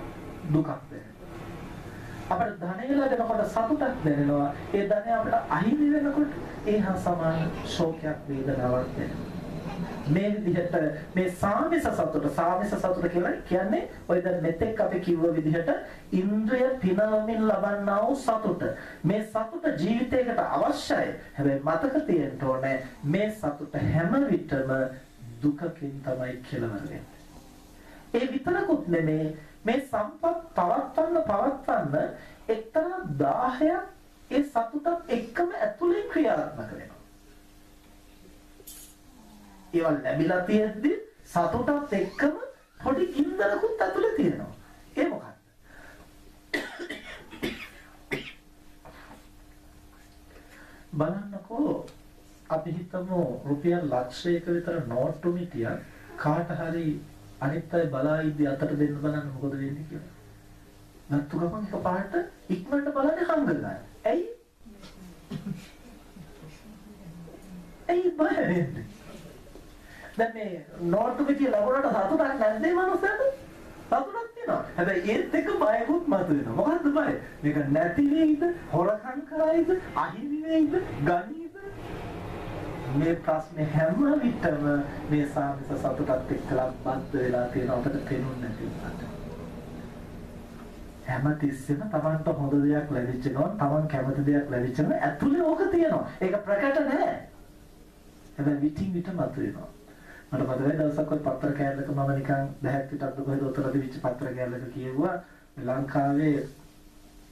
දුකක් දැනෙනවා. අපට ධනය ලැබෙනකොට සතුටක් දැනෙනවා. ඒ ධනය අපට අහිමි වෙනකොට ඒ හා සමාන ශෝකයක් වේදනාවක් දැනෙනවා. මේ විදිහට මේ සාමිස සතුට සාමිස සතුට කියලා කියන්නේ ඔය දැන් මෙතෙක් අපි කිව්ව විදිහට ඉන්ද්‍රිය පිනවමින් ලබන්නා වූ සතුට. මේ සතුට ජීවිතයකට අවශ්‍යයි. හැබැයි මතක තියෙන්න ඕනේ මේ සතුට හැම විටම දුකකින් තමයි කෙලවර වෙන්නේ. ඒ විතරකුත් නෙමේ මේ සම්පත් පවත්වන්න පවත්වන්න එක්තරා 10ක් ඒ සතුටත් එක්කම ඇතුලේ ක්‍රියාත්මක වෙනවා. ඒවා ලැබිලා තියෙද්දි සතුටත් එක්කම පොඩි ගින්දරකුත් ඇතුලේ තියෙනවා. ඒ මොකක්ද? බලන්නකෝ අපි හිතමු රුපියල් ලක්ෂයක විතර නෝට්ටු මිටියක් කාට හරි අනිත් අය බලා ඉද්දි අතට දෙන්න බලන්න මොකද වෙන්නේ කියලා. නැත්තු ගමන් එකපාරට ඉක්මනට බලන්නේ හංග ගන්න. ඇයි? ඇයි බය වෙන්නේ? දැන් මේ නෝට්ටු පිටිය ලැබුණාට සතුටක් නැද්ද මේ මනුස්සයාට? සතුටක් තියෙනවා. හැබැයි ඒත් එක්ක බයකුත් මතුවෙනවා. මොකද්ද බය? මේක නැති වෙයිද? හොරකම් කරයිද? අහිමි වෙයිද? ගනීද? මේ ප්‍රශ්නේ හැම විටම මේ සාමිස සතුටත් එක්කලා බද්ධ වෙලා තියෙන අපිට පේනුන්නේ නැති උනට හැම තිස්සෙම Tamanට හොඳ දෙයක් ලැබිච්ච ගමන් Taman කැමති දෙයක් ලැබිච්ච ගමන් ඇතුලේ ඕක තියෙනවා. ඒක ප්‍රකට නැහැ. හැබැයි විටින් විට මතුවෙනවා. මට මතකයි දවසක් ඔය පත්‍ර කෑල්ලක මම නිකන් දැහැක් පිටක් කොහෙද උතර දෙවිච්ච පත්‍ර කෑල්ලක කියෙව්වා ලංකාවේ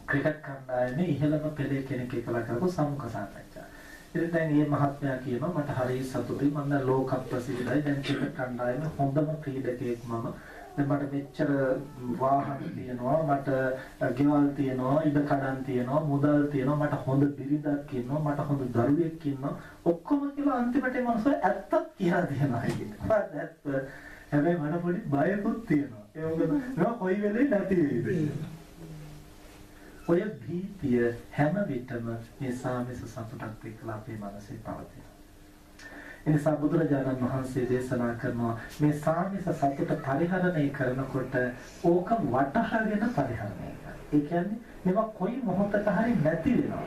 ක්‍රිකට් කණ්ඩායමේ ඉහළම පෙළේ කෙනෙක් එක්කලා කරපු සමුඛ සාකච්ඡා. ඉතින් දැන් මේ මහත්මයා කියනවා මට හරිය සතුටුයි මම දැන් ලෝක ප්‍රසිද්ධයි දැන් ක්‍රිකට් කණ්ඩායමේ හොඳම ක්‍රීඩකයෙක් මම. දැන් මට මෙච්චර වාහන තියෙනවා මට ගෙවල් තියෙනවා ඉඩ කඩන් තියෙනවා මුදල් තියෙනවා මට හොඳ බිරිඳක් ඉන්නවා මට හොඳ දරුවෙක් ඉන්නවා ඔක්කොම කියලා අන්තිමට මේ මනුස්සයා ඇත්තක් කියලා දෙනවා කියන්නේ. ඇත්ත. හැබැයි මට පොඩි බයකුත් තියෙනවා. ඒ මොකද මම කොයි වෙලේ නැති වෙයිද? ඔය භීතිය හැම විටම මේ සාමිස සතුටක් එක්කලා අපේ මනසේ පවතිනවා. එනිසා බුදුරජාණන් වහන්සේ දේශනා කරනවා මේ සාමිස සතුට පරිහරණය කරනකොට ඕක වටහාගෙන පරිහරණය කරන්න. ඒ කියන්නේ මේවා කොයි මොහොතක හරි නැති වෙනවා.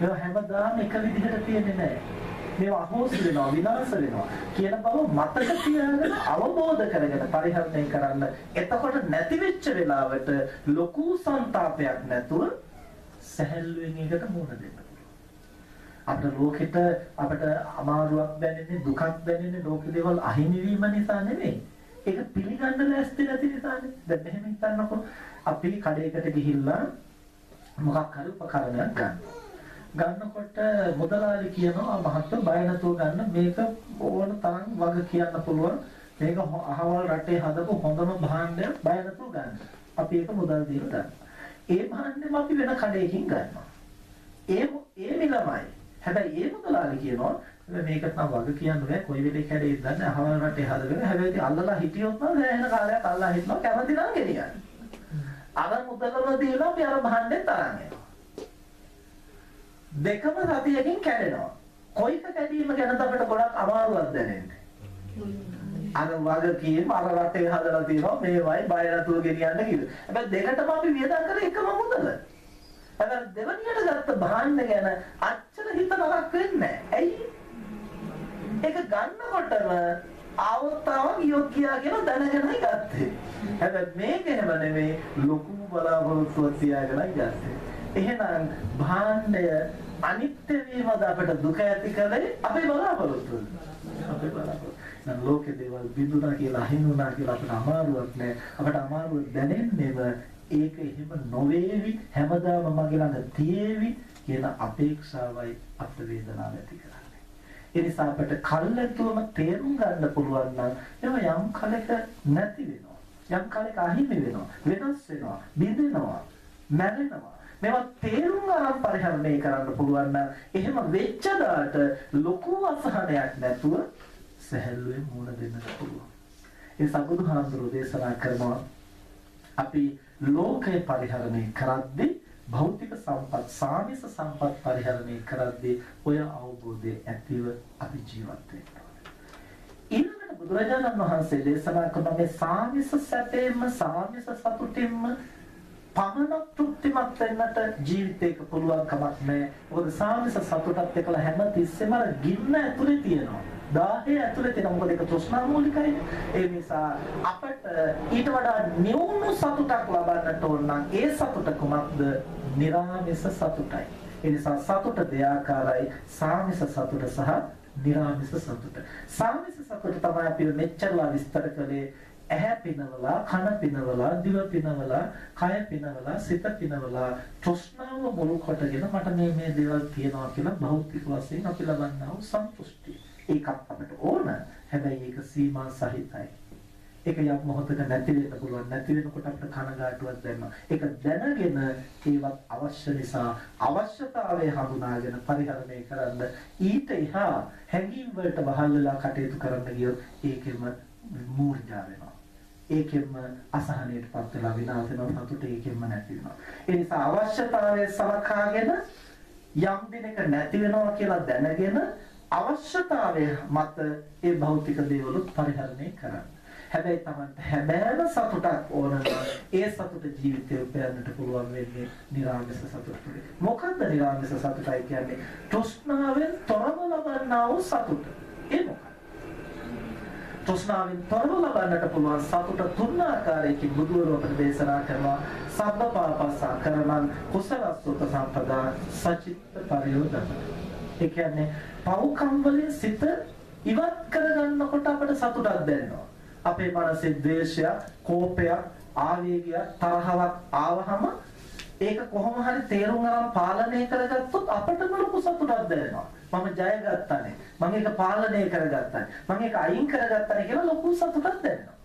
මේවා හැමදාම එක විදිහට තියෙන්නේ නැහැ. මේවා අහෝසි වෙනවා විනාශ වෙනවා කියන බව මතක තියාගෙන අවබෝධ කරගෙන පරිහරණය කරන්න එතකොට නැති වෙච්ච වෙලාවට ලොකු ਸੰతాපයක් නැතුව සැහැල්ලුවෙන් ඒකට මුහුණ දෙන්න අපිට ලෝකෙට අපිට අමාරුවක් දැනෙන්නේ දුකක් දැනෙන්නේ ලෝක දේවල් අහිමි වීම නිසා නෙමෙයි ඒක පිළිගන්න ලැස්ති නැති නිසානේ දැන් මෙහෙම හිතන්නකො අපි කඩේකට ගිහිල්ලා මොකක් හරි උපකරණයක් ගන්නවා ගන්නකොට මුදලාලි කියනවා මහත්ම බය නැතුව ගන්න මේක ඕන තරම් වග කියන්න පුළුවන් මේක අහවල් රටේ හදපු හොඳම භාණ්ඩයක් බය නැතුව ගන්න. අපි ඒක මුදල් දීලා ගන්න. ඒ භාණ්ඩෙම අපි වෙන කඩේකින් ගන්නවා. ඒ ඒ මිලමයි. හැබැයි ඒ මුදලාලි කියනවා මේක නම් වග කියන්න බෑ කොයි වෙලේ කැඩේ ඉඳන් අහවල් රටේ හදගෙන හැබැයි අල්ලලා හිටියොත් නම් දැන් කාලයක් අල්ලලා හිටනවා කැමති නම් ගෙනියන්න. අර මුදලම දීලා අපි අර භාණ්ඩෙත් තරන් යනවා. දෙකම සතියකින් කැඩෙනවා. කොයික කැඩීම ගැනද අපිට ගොඩක් අමාරුවක් දැනෙන්නේ. අර වගකීම් අර රටේ හදලා තියෙනවා මේවයි බය නැතුව ගෙනියන්න කියලා. හැබැයි දෙකටම අපි වියදම් කරේ එකම මුදල. හැබැයි දෙවනියට ගත්ත භාණ්ඩ ගැන අච්චර හිත නරක වෙන්නේ ඇයි? ඒක ගන්නකොටම ආවතාව ගියොත් කියා කියලා දැනගෙනයි ගත්තේ. හැබැයි මේක එහෙම නෙමෙයි ලොකු බලාපොරොත්තුවක් තියාගෙනයි ගත්තේ. එහෙනම් භාණ්ඩය අනිත්‍ය වීමද අපට දුක ඇති කලේ අපේ බලාපොරොත්තුව. අපේ බලාපොරොත්තු. නම් ලෝකේ දේවල් බිඳුනා කියලා අහිනුනා කියලා අපට අමාරුවක් නෑ. අපට අමාරුව දැනෙන්නේම ඒක එහෙම නොවේවි හැමදාම මගේ ළඟ තියේවි කියන අපේක්ෂාවයි අපට වේදනාව ඇති කරන්නේ. ඒ නිසා අපට කල්ැතුවම තේරුම් ගන්න පුළුවන් නම් ඒවා යම් කලක නැති වෙනවා. යම් කලක අහිමි වෙනවා. වෙනස් වෙනවා. බිඳෙනවා. මැරෙනවා. මේවා තේරුම් ගන්න පරිහරණය කරන්න පුළුවන් නම් එහෙම වෙච්ච දාට ලොකු අසහනයක් නැතුව සැහැල්ලුවෙන් මුණ දෙන්න පුළුවන්. ඒ සබුදුහාමුදුරෝ දේශනා කරනවා අපි ලෝකය පරිහරණය කරද්දී භෞතික සම්පත් සාමිස සම්පත් පරිහරණය කරද්දී ඔය අවබෝධය ඇතිව අපි ජීවත් වෙනවා. ඊළඟට බුදුරජාණන් වහන්සේ දේශනා කරන මේ සාමිස සැපේම සාමිස සතුටින්ම පමණක් තෘප්තිමත් වෙන්නට ජීවිතේක පුළුවන් කමක් නැහැ. මොකද සාමිස සතුටත් එක්කලා හැම තිස්සෙම ගින්න ඇතුලේ තියෙනවා. දාහය ඇතුලේ තියෙන මොකද ඒක තෘෂ්ණා මූලිකයි. ඒ නිසා අපට ඊට වඩා නියුණු සතුටක් ලබන්නට ඕන නම් ඒ සතුට කුමක්ද? නිර්ාමිස සතුටයි. ඒ නිසා සතුට දෙආකාරයි. සාමිස සතුට සහ නිර්ාමිස සතුට. සාමිස සතුට තමයි අපි මෙච්චරලා විස්තර කළේ ඇහැ පිනවලා කන පිනවලා දිව පිනවලා කය පිනවලා සිත පිනවලා තෘෂ්ණාව මුල් කොටගෙන මට මේ මේ දේවල් තියෙනවා කියලා භෞතික වශයෙන් අපි ලබන්නා වූ සන්තුෂ්ටි. ඒකත් අපිට ඕන. හැබැයි ඒක සීමා සහිතයි. ඒක යම් මොහොතක නැති වෙන්න පුළුවන්. නැති වෙනකොට අපිට කනගාටුවක් දැනෙනවා. ඒක දැනගෙන ඒවත් අවශ්‍ය නිසා අවශ්‍යතාවය හඳුනාගෙන පරිහරණය කරන්න ඊට එහා හැඟීම් වලට වහල් වෙලා කටයුතු කරන්න ගියොත් ඒකෙම මූර්ජා වෙනවා. ඒකෙන්ම අසහනයටපත් වෙලා විනාශ වෙනවා සතුට ඒකෙන්ම නැති වෙනවා. ඒ නිසා අවශ්‍යතාවය සලකාගෙන යම් දිනක නැති වෙනවා කියලා දැනගෙන අවශ්‍යතාවය මත ඒ භෞතික දේවලුත් පරිහරණය කරන්න. හැබැයි Tamanට හැබෑම සතුටක් ඕන ඒ සතුට ජීවිතේ උපයන්නට පුළුවන් වෙන්නේ නිර්ආමිෂ සතුටයි. මොකද්ද නිර්ආමිෂ සතුටයි කියන්නේ? තෘෂ්ණාවෙන් තොරව ලබන්නා වූ සතුට. ඒ මොකක්ද? තෘෂ්ණාවෙන් තොරව ලබන්නට පුළුවන් සතුට තුන් ආකාරයකින් බුදුවරු අපට දේශනා කරනවා සබ්බ පාපස්සා කරනං කුසලස්සුත සම්පදා සචිත්ත පරියෝදන ඒ කියන්නේ පව්කම් වලින් සිත ඉවත් කරගන්නකොට අපට සතුටක් දැනෙනවා අපේ මනසේ ද්වේෂයක් කෝපයක් ආවේගයක් තරහවක් ආවහම ඒක කොහොම හරි තේරුම් අරන් පාලනය කරගත්තොත් අපිටම ලොකු සතුටක් දැනෙනවා. මම ජය ගත්තානේ. මම ඒක පාලනය කරගත්තානේ. මම ඒක අයින් කරගත්තානේ කියලා ලොකු සතුටක් දැනෙනවා.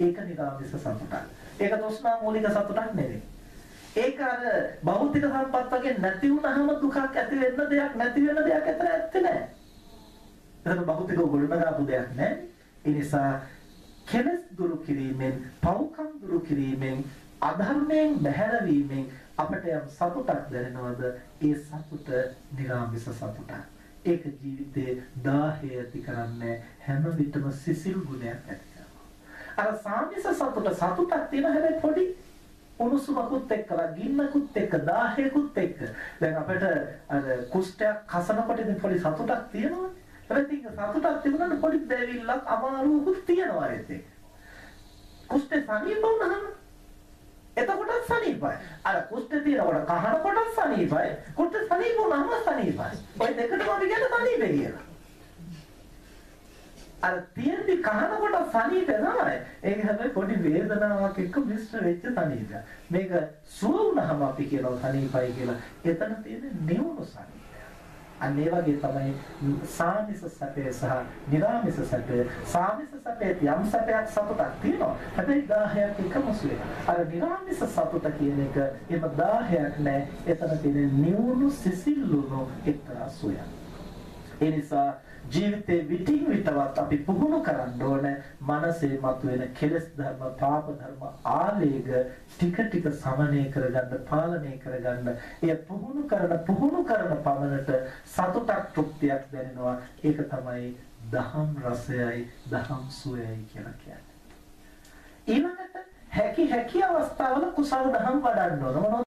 ඒක නිරාමිස සතුටක්. ඒක තෘෂ්ණා මූලික සතුටක් නෙවෙයි. ඒක අර භෞතික සම්පත් වගේ නැති වුනහම දුකක් ඇති වෙන්න දෙයක් නැති වෙන දෙයක් ඇතර ඇත්තේ නැහැ. එතන භෞතික ගොඩනගාපු දෙයක් නැහැ. ඒ නිසා කෙලස් දුරු කිරීමෙන්, පව්කම් දුරු කිරීමෙන්, අධර්මයෙන් බැහැරවීමෙන් අපට යම් සතුටක් දැනෙනවද? ඒ සතුට නිරාමිස සතුටක්. ඒක ජීවිතේ දාහය ඇති කරන්නේ හැම විටම සිසිල් ගුණයක් ඇති කරනවා. අර සාමිස සතුට සතුටක් තියෙන හැබැයි පොඩි උණුසුමකුත් එක්කලා ගින්නකුත් එක්ක දාහයකුත් එක්ක. දැන් අපිට අර කුෂ්ඨයක් කසනකොට ඉතින් පොඩි සතුටක් තියෙනවනේ. හැබැයි ඒක සතුටක් තිබුණාට පොඩි දැවිල්ලක් අමාරුවකුත් තියෙනවා ඒත් එක්ක. කුෂ්ඨේ සනීප වුණාම එතකොට සනීපයි. අර කුෂ්ඨේ තියෙනකොට කහන කොට සනීපයි. කුෂ්ඨේ සනීප වුණාම සනීපයි. ඔය දෙකටම අපි කියන්නේ සනීපේ කියලා. අර තියෙද්දි කනකොට සනීපේ තමයි. ඒක හැබැයි පොඩි වේදනාවක් එක්ක මිශ්‍ර වෙච්ච සනීපය. මේක සුව වුණාම අපි කියනවා සනීපයි කියලා. එතන තියෙන නිවුණු සනීපය. අන්න ඒ වගේ තමයි සාමිස සැපේ සහ නිරාමිස සැපේ. සාමිස සැපේ යම් සැපයක් සතුටක් තියෙනවා. හැබැයි 10ක් එකම සුවේ. අර නිරාමිස සතුට කියන එක එම 10ක් නෑ. එතන තියෙන නිවුණු සිසිල්ලුණු එක්තරා සුවයක්. ඒ නිසා ජීවිතේ විටින් විටවත් අපි පුහුණු කරන්න ඕන මනසේ මතුවෙන කෙලෙස් ධර්ම පාප ධර්ම ආලේග ටික ටික සමනය කරගන්න පාලනය කරගන්න. එය පුහුණු කරන පුහුණු කරන පමණට සතුටක් තෘප්තියක් දැනෙනවා. ඒක තමයි දහම් රසයයි දහම් සුවයයි කියලා කියන්නේ. ඊළඟට හැකි හැකි අවස්ථාවල කුසල දහම් වඩන්න ඕන.